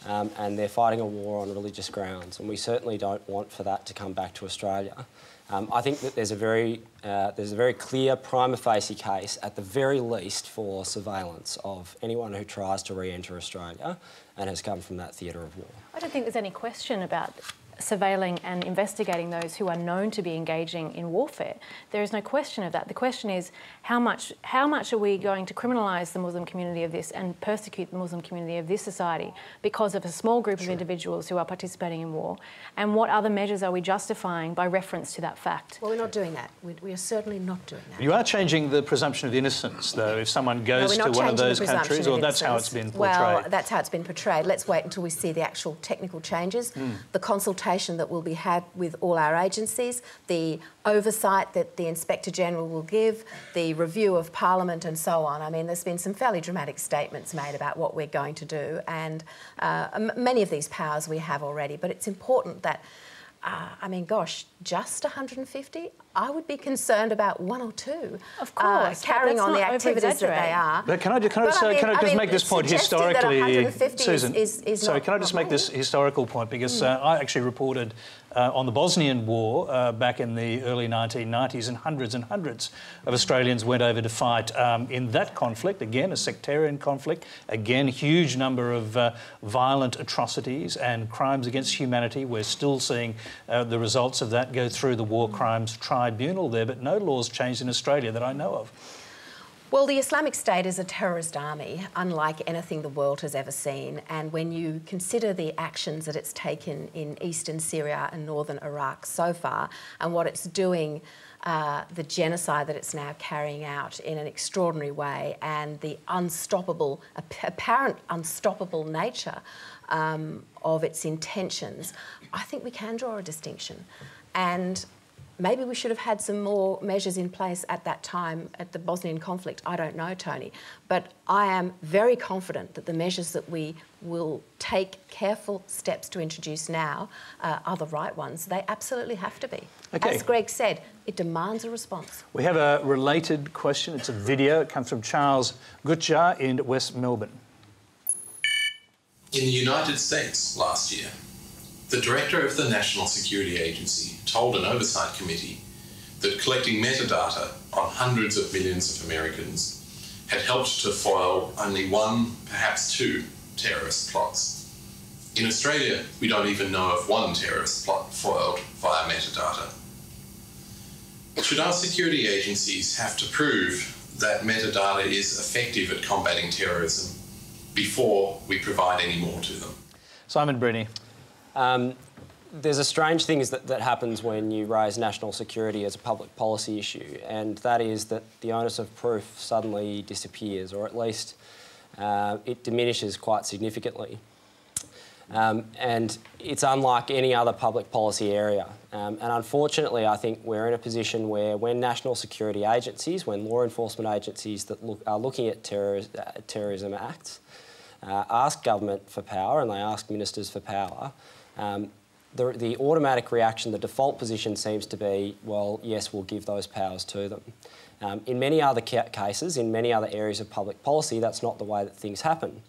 um, and they're fighting a war on religious grounds, and we certainly don't want for that to come back to Australia. Um, I think that there's a very uh, there's a very clear prima facie case, at the very least, for surveillance of anyone who tries to re-enter Australia and has come from that theatre of war. I don't think there's any question about surveilling and investigating those who are known to be engaging in warfare. There is no question of that. The question is how much, how much are we going to criminalise the Muslim community of this and persecute the Muslim community of this society because of a small group sure. of individuals who are participating in war? And what other measures are we justifying by reference to that fact? Well, we're not doing that. We, we are certainly not doing that. You are changing the presumption of innocence, though, if someone goes no, to one of those countries, or that's how it's been portrayed? Well, that's how it's been portrayed. Let's wait until we see the actual technical changes. Mm. The consultation that will be had with all our agencies, the oversight that the Inspector General will give, the review of Parliament and so on. I mean, there's been some fairly dramatic statements made about what we're going to do and uh, many of these powers we have already, but it's important that uh, I mean, gosh, just 150? I would be concerned about one or two. Of uh, course, uh, carrying on the activities that they are. But can I, can I, I, mean, can I just I mean, make this point historically, Sussan? Is, is sorry, not, can I just make this historical point because mm. uh, I actually reported uh, on the Bosnian War uh, back in the early 1990s, and hundreds and hundreds of Australians went over to fight um, in that conflict. Again, a sectarian conflict. Again, huge number of uh, violent atrocities and crimes against humanity. We're still seeing the results of that go through the War Crimes Tribunal there, but no laws changed in Australia that I know of. Well, the Islamic State is a terrorist army, unlike anything the world has ever seen. And when you consider the actions that it's taken in eastern Syria and northern Iraq so far, and what it's doing, uh, the genocide that it's now carrying out in an extraordinary way, and the unstoppable, apparent unstoppable nature um, of its intentions, I think we can draw a distinction. And Maybe we should have had some more measures in place at that time at the Bosnian conflict. I don't know, Tony. But I am very confident that the measures that we will take careful steps to introduce now uh, are the right ones. They absolutely have to be. Okay. As Greg said, it demands a response. We have a related question. It's a video. It comes from Charles Gutjar in West Melbourne. In the United States last year, the director of the National Security Agency told an oversight committee that collecting metadata on hundreds of millions of Americans had helped to foil only one, perhaps two, terrorist plots. In Australia, we don't even know of one terrorist plot foiled via metadata. Should our security agencies have to prove that metadata is effective at combating terrorism before we provide any more to them? Simon Breheny. Um, there's a strange thing that, that happens when you raise national security as a public policy issue, and that is that the onus of proof suddenly disappears, or at least uh, it diminishes quite significantly. Um, and it's unlike any other public policy area. Um, and unfortunately, I think we're in a position where when national security agencies, when law enforcement agencies that look, are looking at uh, terrorism acts, uh, ask government for power and they ask ministers for power, um, the, the automatic reaction, the default position seems to be, well, yes, we'll give those powers to them. Um, in many other ca cases, in many other areas of public policy, that's not the way that things happen.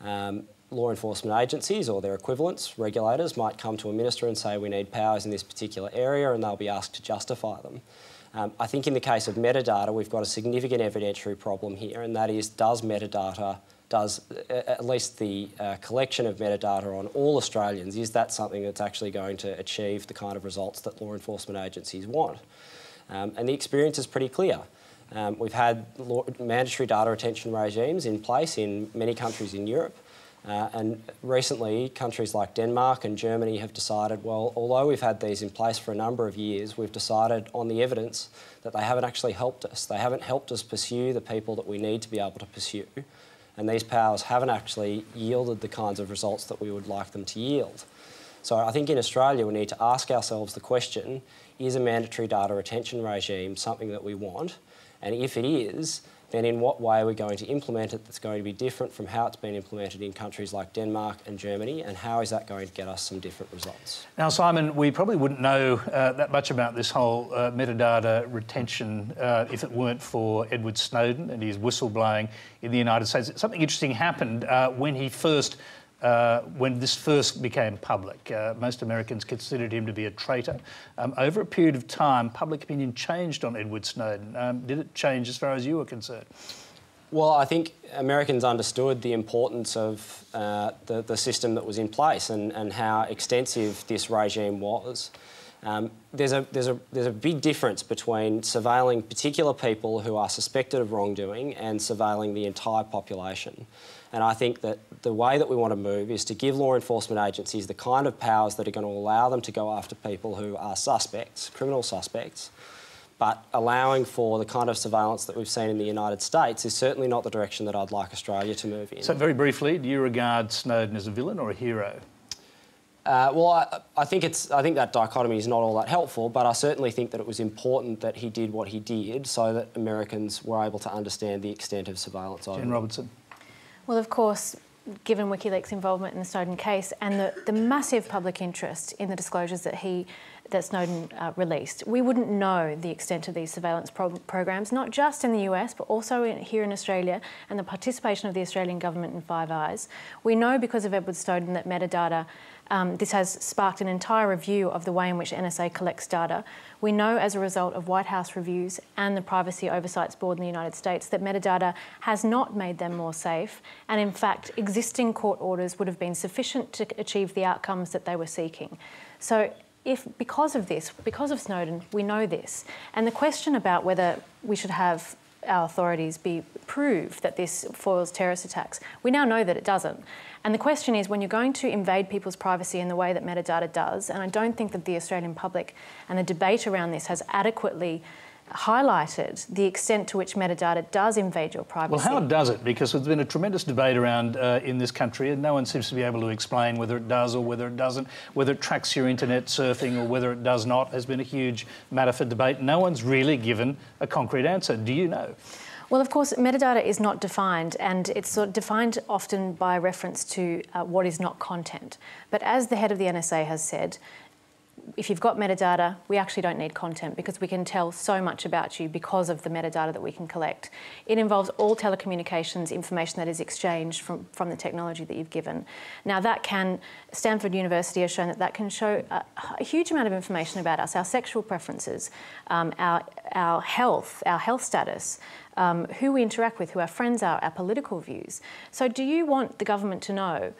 Um, law enforcement agencies or their equivalents, regulators, might come to a minister and say we need powers in this particular area and they'll be asked to justify them. Um, I think in the case of metadata, we've got a significant evidentiary problem here, and that is does metadata does at least the uh, collection of metadata on all Australians, is that something that's actually going to achieve the kind of results that law enforcement agencies want? Um, and the experience is pretty clear. Um, we've had law, mandatory data retention regimes in place in many countries in Europe. Uh, and recently, countries like Denmark and Germany have decided, well, although we've had these in place for a number of years, we've decided on the evidence that they haven't actually helped us. They haven't helped us pursue the people that we need to be able to pursue and these powers haven't actually yielded the kinds of results that we would like them to yield. So I think in Australia we need to ask ourselves the question, is a mandatory data retention regime something that we want? And if it is, then in what way are we going to implement it that's going to be different from how it's been implemented in countries like Denmark and Germany, and how is that going to get us some different results? Now, Simon, we probably wouldn't know uh, that much about this whole uh, metadata retention uh, if it weren't for Edward Snowden and his whistleblowing in the United States. Something interesting happened uh, when he first uh, when this first became public. Uh, most Americans considered him to be a traitor. Um, over a period of time, public opinion changed on Edward Snowden. Um, did it change as far as you were concerned? Well, I think Americans understood the importance of uh, the, the system that was in place and, and how extensive this regime was. Um, there's, a, there's, a, there's a big difference between surveilling particular people who are suspected of wrongdoing and surveilling the entire population. And I think that the way that we want to move is to give law enforcement agencies the kind of powers that are going to allow them to go after people who are suspects, criminal suspects, but allowing for the kind of surveillance that we've seen in the United States is certainly not the direction that I'd like Australia to move in. So, very briefly, do you regard Snowden as a villain or a hero? Uh, well, I, I, think it's. I think that dichotomy is not all that helpful, but I certainly think that it was important that he did what he did, so that Americans were able to understand the extent of surveillance. Jen Robinson. Well, of course, given WikiLeaks' involvement in the Snowden case and the, the massive public interest in the disclosures that he that Snowden uh, released, we wouldn't know the extent of these surveillance pro programs, not just in the US, but also in, here in Australia, and the participation of the Australian government in Five Eyes. We know because of Edward Snowden that metadata um, this has sparked an entire review of the way in which NSA collects data. We know as a result of White House reviews and the Privacy Oversight Board in the United States that metadata has not made them more safe, and in fact, existing court orders would have been sufficient to achieve the outcomes that they were seeking. So if because of this, because of Snowden, we know this. And the question about whether we should have our authorities be prove that this foils terrorist attacks. We now know that it doesn't. And the question is when you're going to invade people's privacy in the way that metadata does, and I don't think that the Australian public and the debate around this has adequately highlighted the extent to which metadata does invade your privacy. Well, how does it? Because there's been a tremendous debate around uh, in this country, and no one seems to be able to explain whether it does or whether it doesn't, whether it tracks your internet surfing or whether it does not. Has been a huge matter for debate. No one's really given a concrete answer. Do you know? Well, of course, metadata is not defined, and it's sort of defined often by reference to uh, what is not content. But as the head of the NSA has said, if you've got metadata, we actually don't need content because we can tell so much about you because of the metadata that we can collect. It involves all telecommunications information that is exchanged from, from the technology that you've given. Now, that can, Stanford University has shown that that can show a, a huge amount of information about us, our sexual preferences, um, our, our health, our health status, um, who we interact with, who our friends are, our political views. So, do you want the government to know?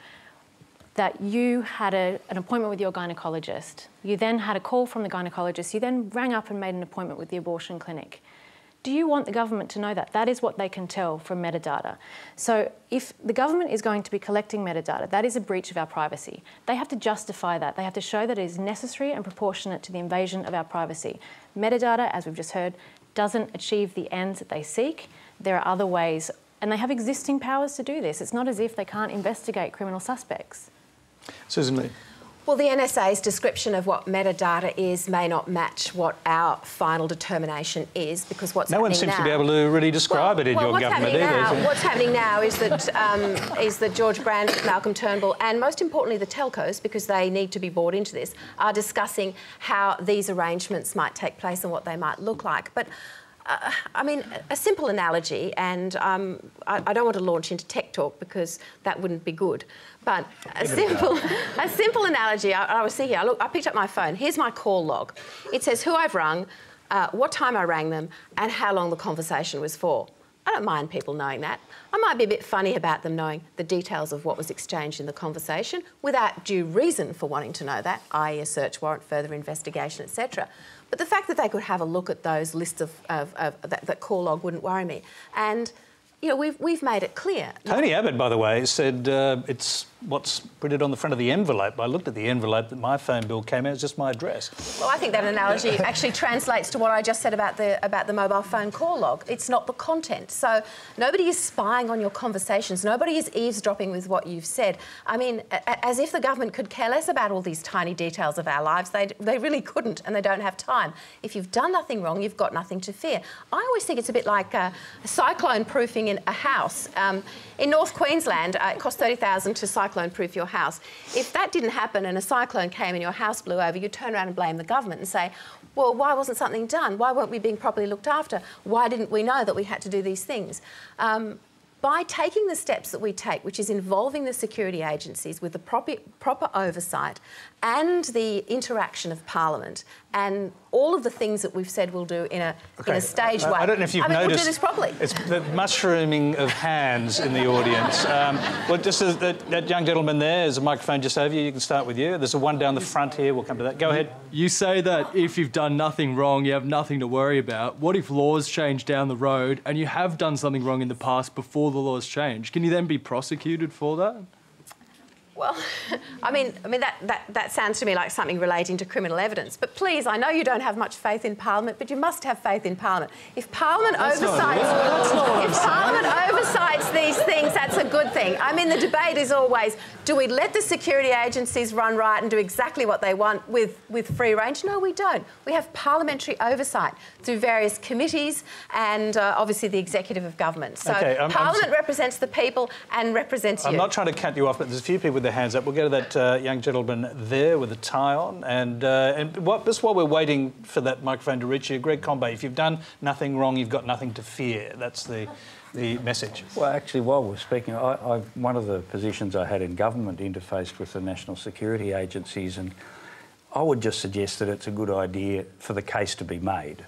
That you had a, an appointment with your gynecologist, you then had a call from the gynecologist, you then rang up and made an appointment with the abortion clinic. Do you want the government to know that? That is what they can tell from metadata. So, if the government is going to be collecting metadata, that is a breach of our privacy. They have to justify that. They have to show that it is necessary and proportionate to the invasion of our privacy. Metadata, as we've just heard, doesn't achieve the ends that they seek. There are other ways, and they have existing powers to do this. It's not as if they can't investigate criminal suspects. Sussan Ley. Well, the NSA's description of what metadata is may not match what our final determination is because what's no happening one seems now, to be able to really describe well, it in well, your what's government happening either. Now, what's happening now is that um, is that George Brandis, Malcolm Turnbull, and most importantly the telcos, because they need to be brought into this, are discussing how these arrangements might take place and what they might look like. But uh, I mean, a simple analogy, and um, I, I, don't want to launch into tech talk because that wouldn't be good. But a simple, a simple analogy. I, I was thinking. I look. I picked up my phone. Here's my call log. It says who I've rung, uh, what time I rang them, and how long the conversation was for. I don't mind people knowing that. I might be a bit funny about them knowing the details of what was exchanged in the conversation without due reason for wanting to know that, i.e., a search warrant, further investigation, etc. But the fact that they could have a look at those lists of, of, of that, that call log wouldn't worry me. And you know, we've, we've made it clear. Tony Abbott, by the way, said uh, it's what's printed on the front of the envelope. I looked at the envelope that my phone bill came out, it's just my address. Well, I think that analogy actually translates to what I just said about the, about the mobile phone call log. It's not the content. So nobody is spying on your conversations. Nobody is eavesdropping with what you've said. I mean, as if the government could care less about all these tiny details of our lives. They, they really couldn't, and they don't have time. If you've done nothing wrong, you've got nothing to fear. I always think it's a bit like uh, cyclone proofing in a house. Um, in North Queensland, uh, it costs 30000 to cyclone proof your house. If that didn't happen and a cyclone came and your house blew over, you'd turn around and blame the government and say, well, why wasn't something done? Why weren't we being properly looked after? Why didn't we know that we had to do these things? Um, by taking the steps that we take, which is involving the security agencies with the proper, proper oversight and the interaction of Parliament and all of the things that we've said we'll do in a, okay. in a staged I, way. I don't know if you've I mean, noticed. We'll do this properly. It's the mushrooming of hands in the audience. Um, well, just as that, that, young gentleman there, there's a microphone just over you. You can start with you. There's a one down the front here. We'll come to that. Go ahead. You say that if you've done nothing wrong, you have nothing to worry about. What if laws change down the road and you have done something wrong in the past before the laws change? Can you then be prosecuted for that? Well, I mean, I mean that, that, that sounds to me like something relating to criminal evidence. But please, I know you don't have much faith in Parliament, but you must have faith in Parliament. If Parliament that's oversights, if Parliament oversights these things, that's a good thing. I mean, the debate is always: do we let the security agencies run riot and do exactly what they want with, with free range? No, we don't. We have parliamentary oversight through various committees and uh, obviously the executive of government. So okay, I'm, Parliament I'm... represents the people and represents you. I'm not trying to cut you off, but there's a few people with their hands up. We'll go to that uh, young gentleman there with a tie on. And, uh, and what, just while we're waiting for that microphone to reach you, Greg Combet, if you've done nothing wrong, you've got nothing to fear. That's the, the message. Well, actually, while we're speaking, I, I, one of the positions I had in government interfaced with the national security agencies, and I would just suggest that it's a good idea for the case to be made.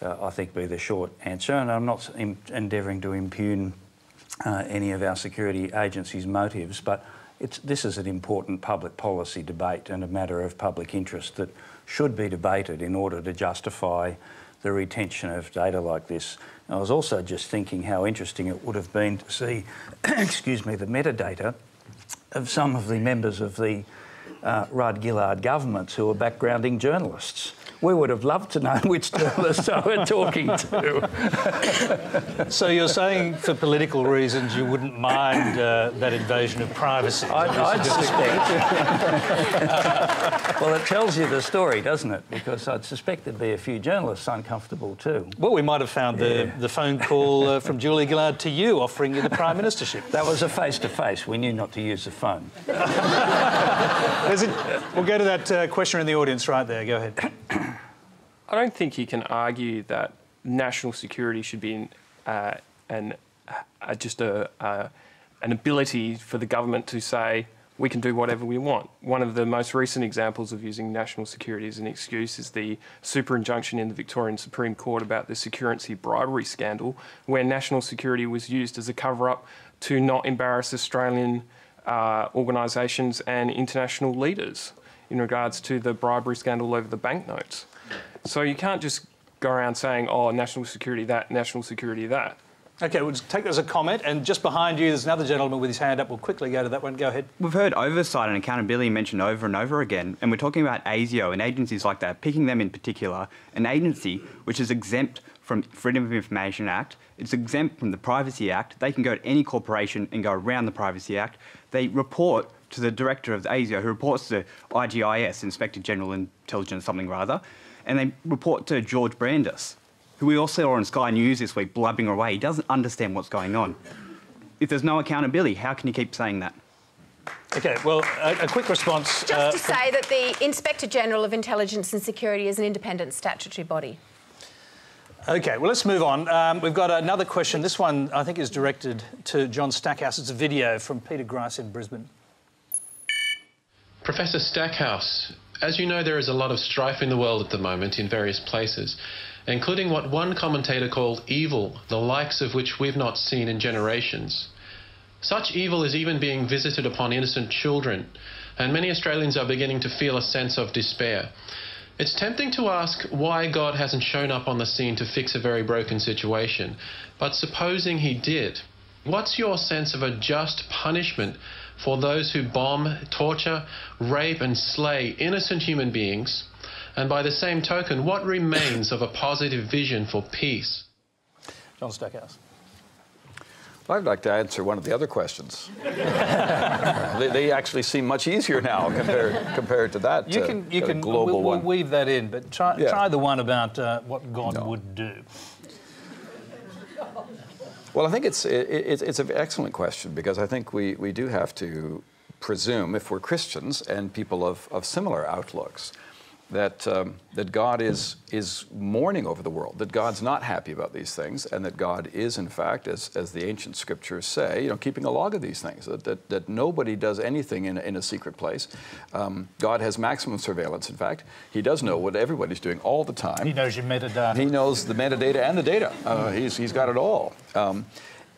Uh, I think be the short answer, and I'm not endeavouring to impugn uh, any of our security agencies' motives, but this is an important public policy debate and a matter of public interest that should be debated in order to justify the retention of data like this. I was also just thinking how interesting it would have been to see, excuse me, the metadata of some of the members of the uh, Rudd Gillard governments who are backgrounding journalists. We would have loved to know which journalists they were talking to. so you're saying, for political reasons, you wouldn't mind uh, that invasion of privacy? I, I'd suspect. well, it tells you the story, doesn't it? Because I'd suspect there'd be a few journalists uncomfortable too. Well, we might have found the, yeah. the phone call uh, from Julia Gillard to you offering you the prime ministership. That was a face-to-face. We knew not to use the phone. we'll go to that uh, question in the audience right there. Go ahead. I don't think you can argue that national security should be uh, an, uh, just a, uh, an ability for the government to say we can do whatever we want. One of the most recent examples of using national security as an excuse is the super injunction in the Victorian Supreme Court about the security bribery scandal, where national security was used as a cover up to not embarrass Australian uh, organisations and international leaders in regards to the bribery scandal over the banknotes. So you can't just go around saying, oh, national security that, national security that. Okay, we'll just take that as a comment. And just behind you, there's another gentleman with his hand up. We'll quickly go to that one. Go ahead. We've heard oversight and accountability mentioned over and over again. And we're talking about ASIO and agencies like that, picking them in particular. An agency which is exempt from Freedom of Information Act, it's exempt from the Privacy Act. They can go to any corporation and go around the Privacy Act. They report to the director of the ASIO, who reports to IGIS, Inspector General Intelligence, something rather and they report to George Brandis, who we also saw on Sky News this week blubbing away. He doesn't understand what's going on. If there's no accountability, how can you keep saying that? Okay, well, a, a quick response. Just uh, to say that the Inspector General of Intelligence and Security is an independent statutory body. Okay, well, let's move on. Um, we've got another question. This one, I think, is directed to John Stackhouse. It's a video from Peter Grice in Brisbane. Professor Stackhouse, as you know, there is a lot of strife in the world at the moment in various places, including what one commentator called evil, the likes of which we've not seen in generations. Such evil is even being visited upon innocent children, and many Australians are beginning to feel a sense of despair. It's tempting to ask why God hasn't shown up on the scene to fix a very broken situation, but supposing He did, what's your sense of a just punishment for those who bomb, torture, rape, and slay innocent human beings? And by the same token, what remains of a positive vision for peace? John Stackhouse. Well, I'd like to answer one of the other questions. they, they, actually seem much easier now compared compared to that. You can, uh, you can global we'll, we'll, weave that in, but try, yeah. try the one about uh, what God no. would do. Well, I think it's, it, it's an excellent question because I think we, we do have to presume, if we're Christians and people of, of similar outlooks, that, um, that God is, is mourning over the world, that God's not happy about these things, and that God is, in fact, as, as the ancient scriptures say, you know, keeping a log of these things, that, that, that nobody does anything in, in a secret place. Um, God has maximum surveillance, in fact. He does know what everybody's doing all the time. He knows your metadata. He knows the metadata and the data. Uh, he's, he's got it all. Um,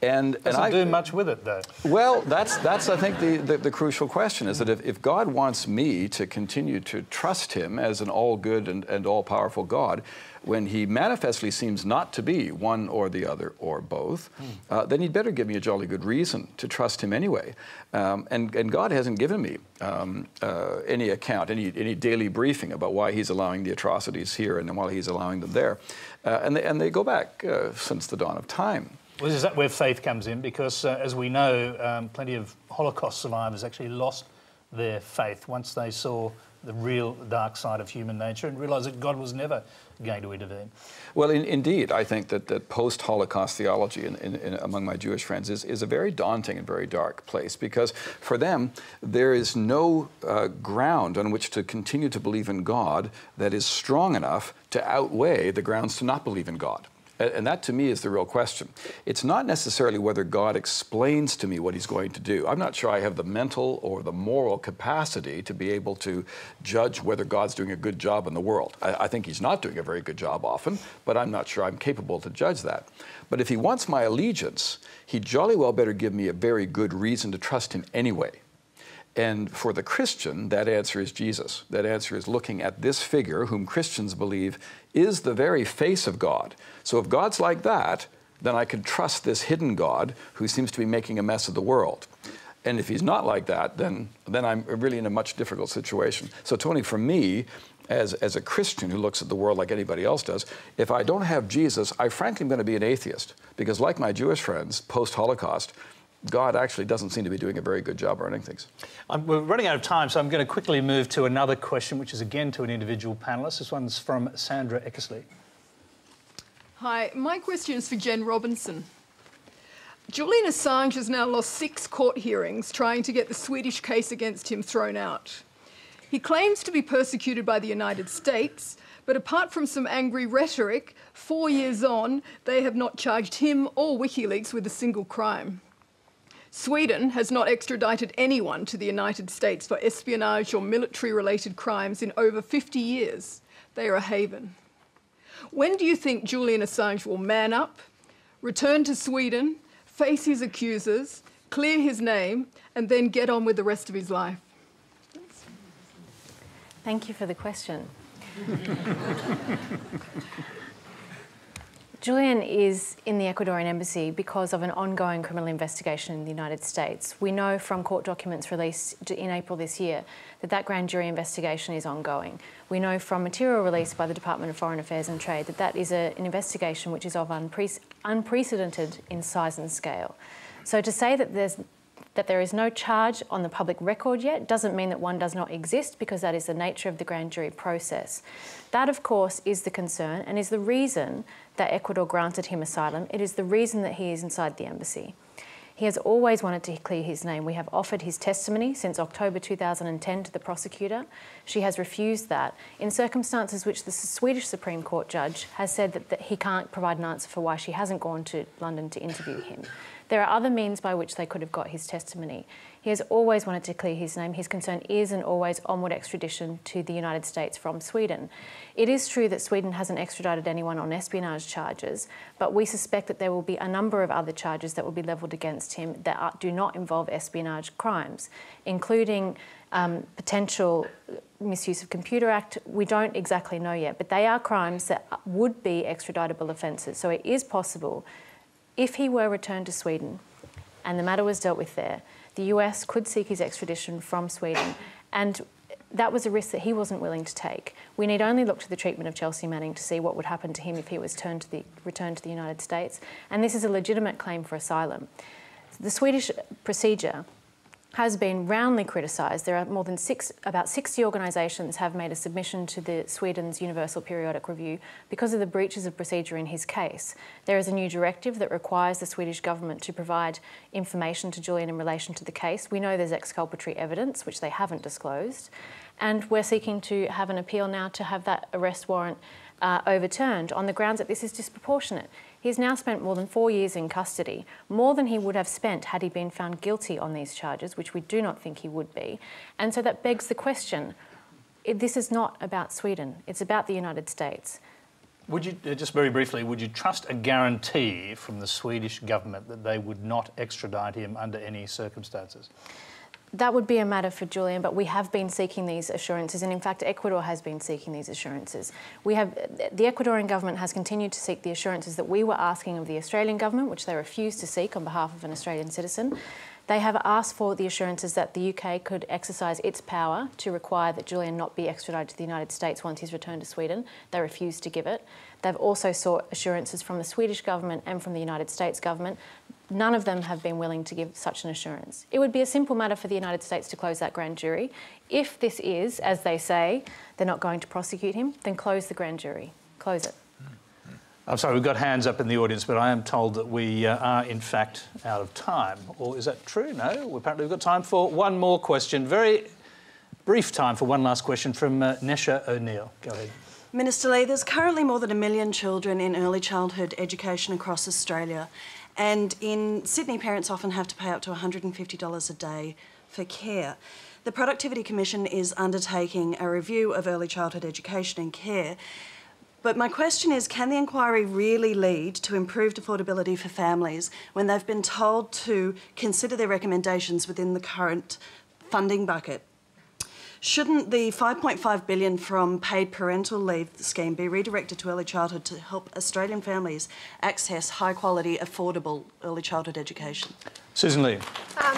and, Doesn't and I, do much with it, though. Well, that's, that's I think, the, the, the, crucial question is that if, if God wants me to continue to trust him as an all good and, and all powerful God, when he manifestly seems not to be one or the other or both, mm. uh, then he'd better give me a jolly good reason to trust him anyway. Um, and, and God hasn't given me um, uh, any account, any, any daily briefing about why he's allowing the atrocities here and why he's allowing them there. Uh, and, they, and they go back uh, since the dawn of time. Well, is that where faith comes in? Because, uh, as we know, um, plenty of Holocaust survivors actually lost their faith once they saw the real dark side of human nature and realised that God was never going to intervene. Well, in, indeed, I think that, that post-Holocaust theology in, in, in, among my Jewish friends is, is a very daunting and very dark place because for them, there is no uh, ground on which to continue to believe in God that is strong enough to outweigh the grounds to not believe in God. And that to me is the real question. It's not necessarily whether God explains to me what he's going to do. I'm not sure I have the mental or the moral capacity to be able to judge whether God's doing a good job in the world. I, I think he's not doing a very good job often, but I'm not sure I'm capable to judge that. But if he wants my allegiance, he jolly well better give me a very good reason to trust him anyway. And for the Christian, that answer is Jesus. That answer is looking at this figure, whom Christians believe is the very face of God. So if God's like that, then I can trust this hidden God who seems to be making a mess of the world. And if he's not like that, then, then I'm really in a much difficult situation. So, Tony, for me, as, as a Christian who looks at the world like anybody else does, if I don't have Jesus, I frankly am going to be an atheist. Because, like my Jewish friends post Holocaust, God actually doesn't seem to be doing a very good job running things. Um, we're running out of time, so I'm going to quickly move to another question, which is again to an individual panellist. This one's from Sandra Eckersley. Hi, my question is for Jen Robinson. Julian Assange has now lost six court hearings trying to get the Swedish case against him thrown out. He claims to be persecuted by the United States, but apart from some angry rhetoric, four years on, they have not charged him or WikiLeaks with a single crime. Sweden has not extradited anyone to the United States for espionage or military related crimes in over 50 years. They are a haven. When do you think Julian Assange will man up, return to Sweden, face his accusers, clear his name, and then get on with the rest of his life? Thank you for the question. Julian is in the Ecuadorian embassy because of an ongoing criminal investigation in the United States. We know from court documents released in April this year that that grand jury investigation is ongoing. We know from material released by the Department of Foreign Affairs and Trade that that is a, an investigation which is of unpre unprecedented in size and scale. So to say that there's that there is no charge on the public record yet doesn't mean that one does not exist because that is the nature of the grand jury process. That, of course, is the concern and is the reason that Ecuador granted him asylum. It is the reason that he is inside the embassy. He has always wanted to clear his name. We have offered his testimony since October 2010 to the prosecutor. She has refused that in circumstances which the Swedish Supreme Court judge has said that, that he can't provide an answer for why she hasn't gone to London to interview him. There are other means by which they could have got his testimony. He has always wanted to clear his name. His concern is and always onward extradition to the United States from Sweden. It is true that Sweden hasn't extradited anyone on espionage charges, but we suspect that there will be a number of other charges that will be levelled against him that are, do not involve espionage crimes, including um, potential misuse of Computer Act. We don't exactly know yet, but they are crimes that would be extraditable offences. So it is possible if he were returned to Sweden and the matter was dealt with there, the US could seek his extradition from Sweden. And that was a risk that he wasn't willing to take. We need only look to the treatment of Chelsea Manning to see what would happen to him if he was turned to the, returned to the United States. And this is a legitimate claim for asylum. The Swedish procedure has been roundly criticised. There are more than six, about 60 organisations have made a submission to the Sweden's Universal Periodic Review because of the breaches of procedure in his case. There is a new directive that requires the Swedish government to provide information to Julian in relation to the case. We know there's exculpatory evidence, which they haven't disclosed. And we're seeking to have an appeal now to have that arrest warrant uh, overturned on the grounds that this is disproportionate. He's now spent more than four years in custody, more than he would have spent had he been found guilty on these charges, which we do not think he would be. And so that begs the question this is not about Sweden, it's about the United States. Would you, uh, just very briefly, would you trust a guarantee from the Swedish government that they would not extradite him under any circumstances? That would be a matter for Julian, but we have been seeking these assurances, and in fact, Ecuador has been seeking these assurances. We have the Ecuadorian government has continued to seek the assurances that we were asking of the Australian government, which they refused to seek on behalf of an Australian citizen. They have asked for the assurances that the UK could exercise its power to require that Julian not be extradited to the United States once he's returned to Sweden. They refused to give it. They've also sought assurances from the Swedish government and from the United States government None of them have been willing to give such an assurance. It would be a simple matter for the United States to close that grand jury. If this is, as they say, they're not going to prosecute him, then close the grand jury. Close it. I'm sorry, we've got hands up in the audience, but I am told that we uh, are, in fact, out of time. Or is that true? No, apparently we've got time for one more question. Very brief time for one last question from uh, Nesha O'Neill. Go ahead. Minister Ley, there's currently more than a million children in early childhood education across Australia. And in Sydney, parents often have to pay up to $150 a day for care. The Productivity Commission is undertaking a review of early childhood education and care. But my question is can the inquiry really lead to improved affordability for families when they've been told to consider their recommendations within the current funding bucket. Shouldn't the 5.5 billion from paid parental leave scheme be redirected to early childhood to help Australian families access high quality, affordable early childhood education? Sussan Ley. Um,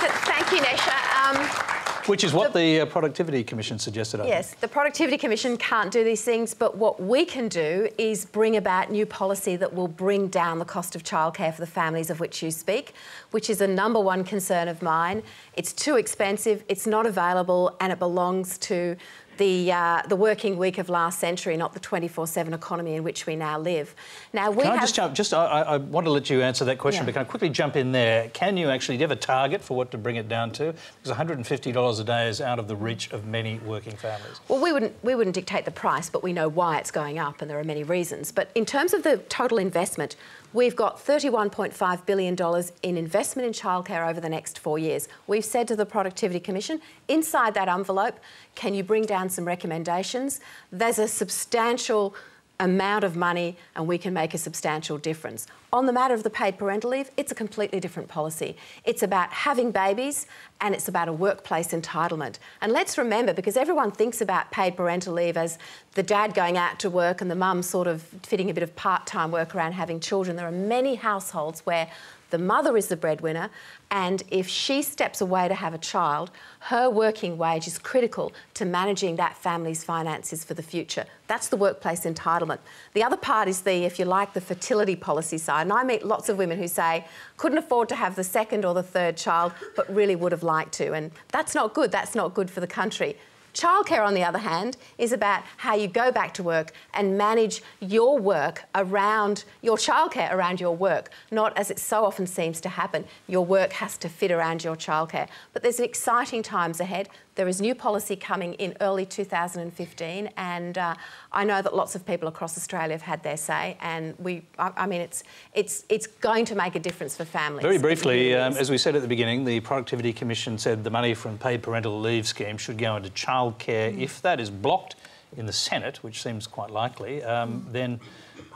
th- thank you, Nesha. Um, which is what the, the uh, Productivity Commission suggested. Yes, the Productivity Commission can't do these things, but what we can do is bring about new policy that will bring down the cost of childcare for the families of which you speak, which is a number one concern of mine. It's too expensive, it's not available, and it belongs to the, uh, the working week of last century, not the 24-7 economy in which we now live. Now, we Can have... I just jump, just, I, I, want to let you answer that question, yeah. but can I quickly jump in there? Can you actually, do you have a target for what to bring it down to? Because $150 a day is out of the reach of many working families. Well, we wouldn't, we wouldn't dictate the price, but we know why it's going up, and there are many reasons. But in terms of the total investment, We've got $31.5 billion in investment in childcare over the next four years. We've said to the Productivity Commission, inside that envelope, can you bring down some recommendations? There's a substantial amount of money and we can make a substantial difference. On the matter of the paid parental leave, it's a completely different policy. It's about having babies and it's about a workplace entitlement. And let's remember, because everyone thinks about paid parental leave as the dad going out to work and the mum sort of fitting a bit of part time work around having children, there are many households where the mother is the breadwinner, and if she steps away to have a child, her working wage is critical to managing that family's finances for the future. That's the workplace entitlement. The other part is the, if you like, the fertility policy side. And I meet lots of women who say, couldn't afford to have the second or the third child, but really would have liked to. And that's not good. That's not good for the country. Childcare, on the other hand, is about how you go back to work and manage your work around your childcare around your work, not as it so often seems to happen. Your work has to fit around your childcare. But there's exciting times ahead. There is new policy coming in early 2015, and uh, I know that lots of people across Australia have had their say, and we, I, I mean, it's, it's, it's going to make a difference for families. Very briefly, um, as we said at the beginning, the Productivity Commission said the money from paid parental leave scheme should go into childcare. Mm. If that is blocked in the Senate, which seems quite likely, um, then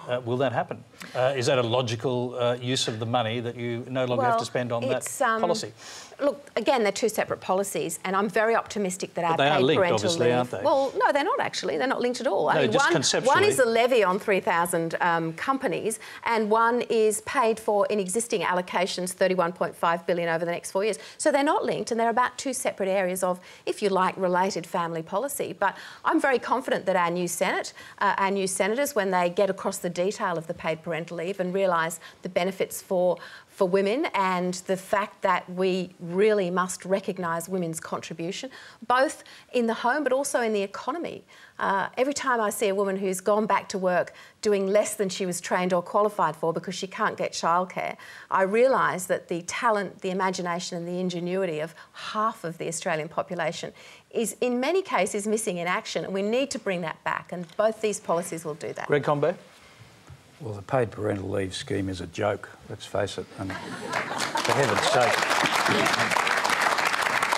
uh, will that happen? Uh, is that a logical uh, use of the money that you no longer well, have to spend on that um, policy? Look, again, they're two separate policies, and I'm very optimistic that but our they paid are linked, parental obviously, leave. aren't they? Well, no, they're not actually. They're not linked at all. No, I mean, just one, conceptually. one is a levy on 3,000 um, companies, and one is paid for in existing allocations, 31.5 billion over the next four years. So they're not linked, and they're about two separate areas of, if you like, related family policy. But I'm very confident that our new Senate, uh, our new senators, when they get across the detail of the paid parental leave and realise the benefits for for women and the fact that we really must recognise women's contribution, both in the home but also in the economy. Uh, every time I see a woman who's gone back to work doing less than she was trained or qualified for because she can't get childcare, I realise that the talent, the imagination, and the ingenuity of half of the Australian population is in many cases missing in action, and we need to bring that back, and both these policies will do that. Greg Combet? Well, the paid parental leave scheme is a joke, let's face it. And for heaven's sake,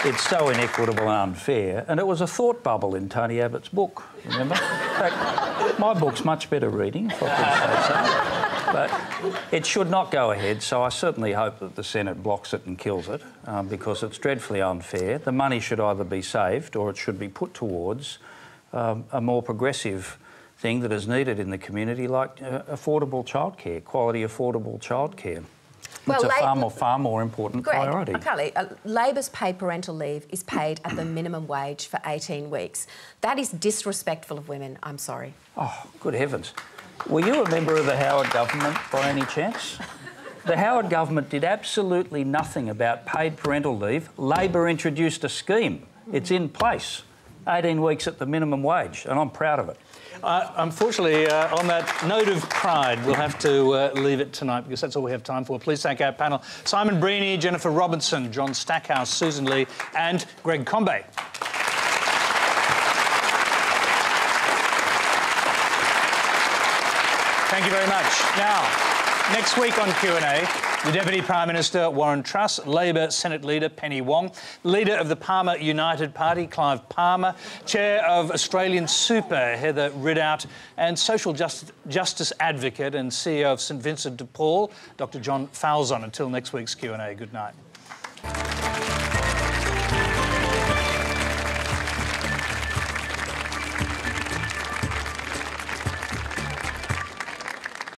it's so inequitable and unfair. And it was a thought bubble in Tony Abbott's book, remember? fact, my book's much better reading, if I could say so. But it should not go ahead, so I certainly hope that the Senate blocks it and kills it um, because it's dreadfully unfair. The money should either be saved or it should be put towards um, a more progressive thing that is needed in the community, like uh, affordable childcare, quality affordable childcare. Well, it's a far more, far more important Greg, priority. Okay, uh, Labor's paid parental leave is paid at the minimum wage for 18 weeks. That is disrespectful of women, I'm sorry. Oh, good heavens. Were you a member of the Howard government by any chance? The Howard government did absolutely nothing about paid parental leave. Labor introduced a scheme. It's in place. 18 weeks at the minimum wage, and I'm proud of it. Uh, unfortunately, uh, on that note of pride, we'll have to uh, leave it tonight because that's all we have time for. Please thank our panel Simon Breheny, Jennifer Robinson, John Stackhouse, Sussan Ley, and Greg Combet. Thank you very much. Now, next week on Q&A, the Deputy Prime Minister Warren Truss, Labor Senate Leader Penny Wong, Leader of the Palmer United Party Clive Palmer, Chair of Australian Super Heather Ridout, and Social Just Justice Advocate and CEO of St Vincent de Paul Dr John Falzon. Until next week's Q&A, good night.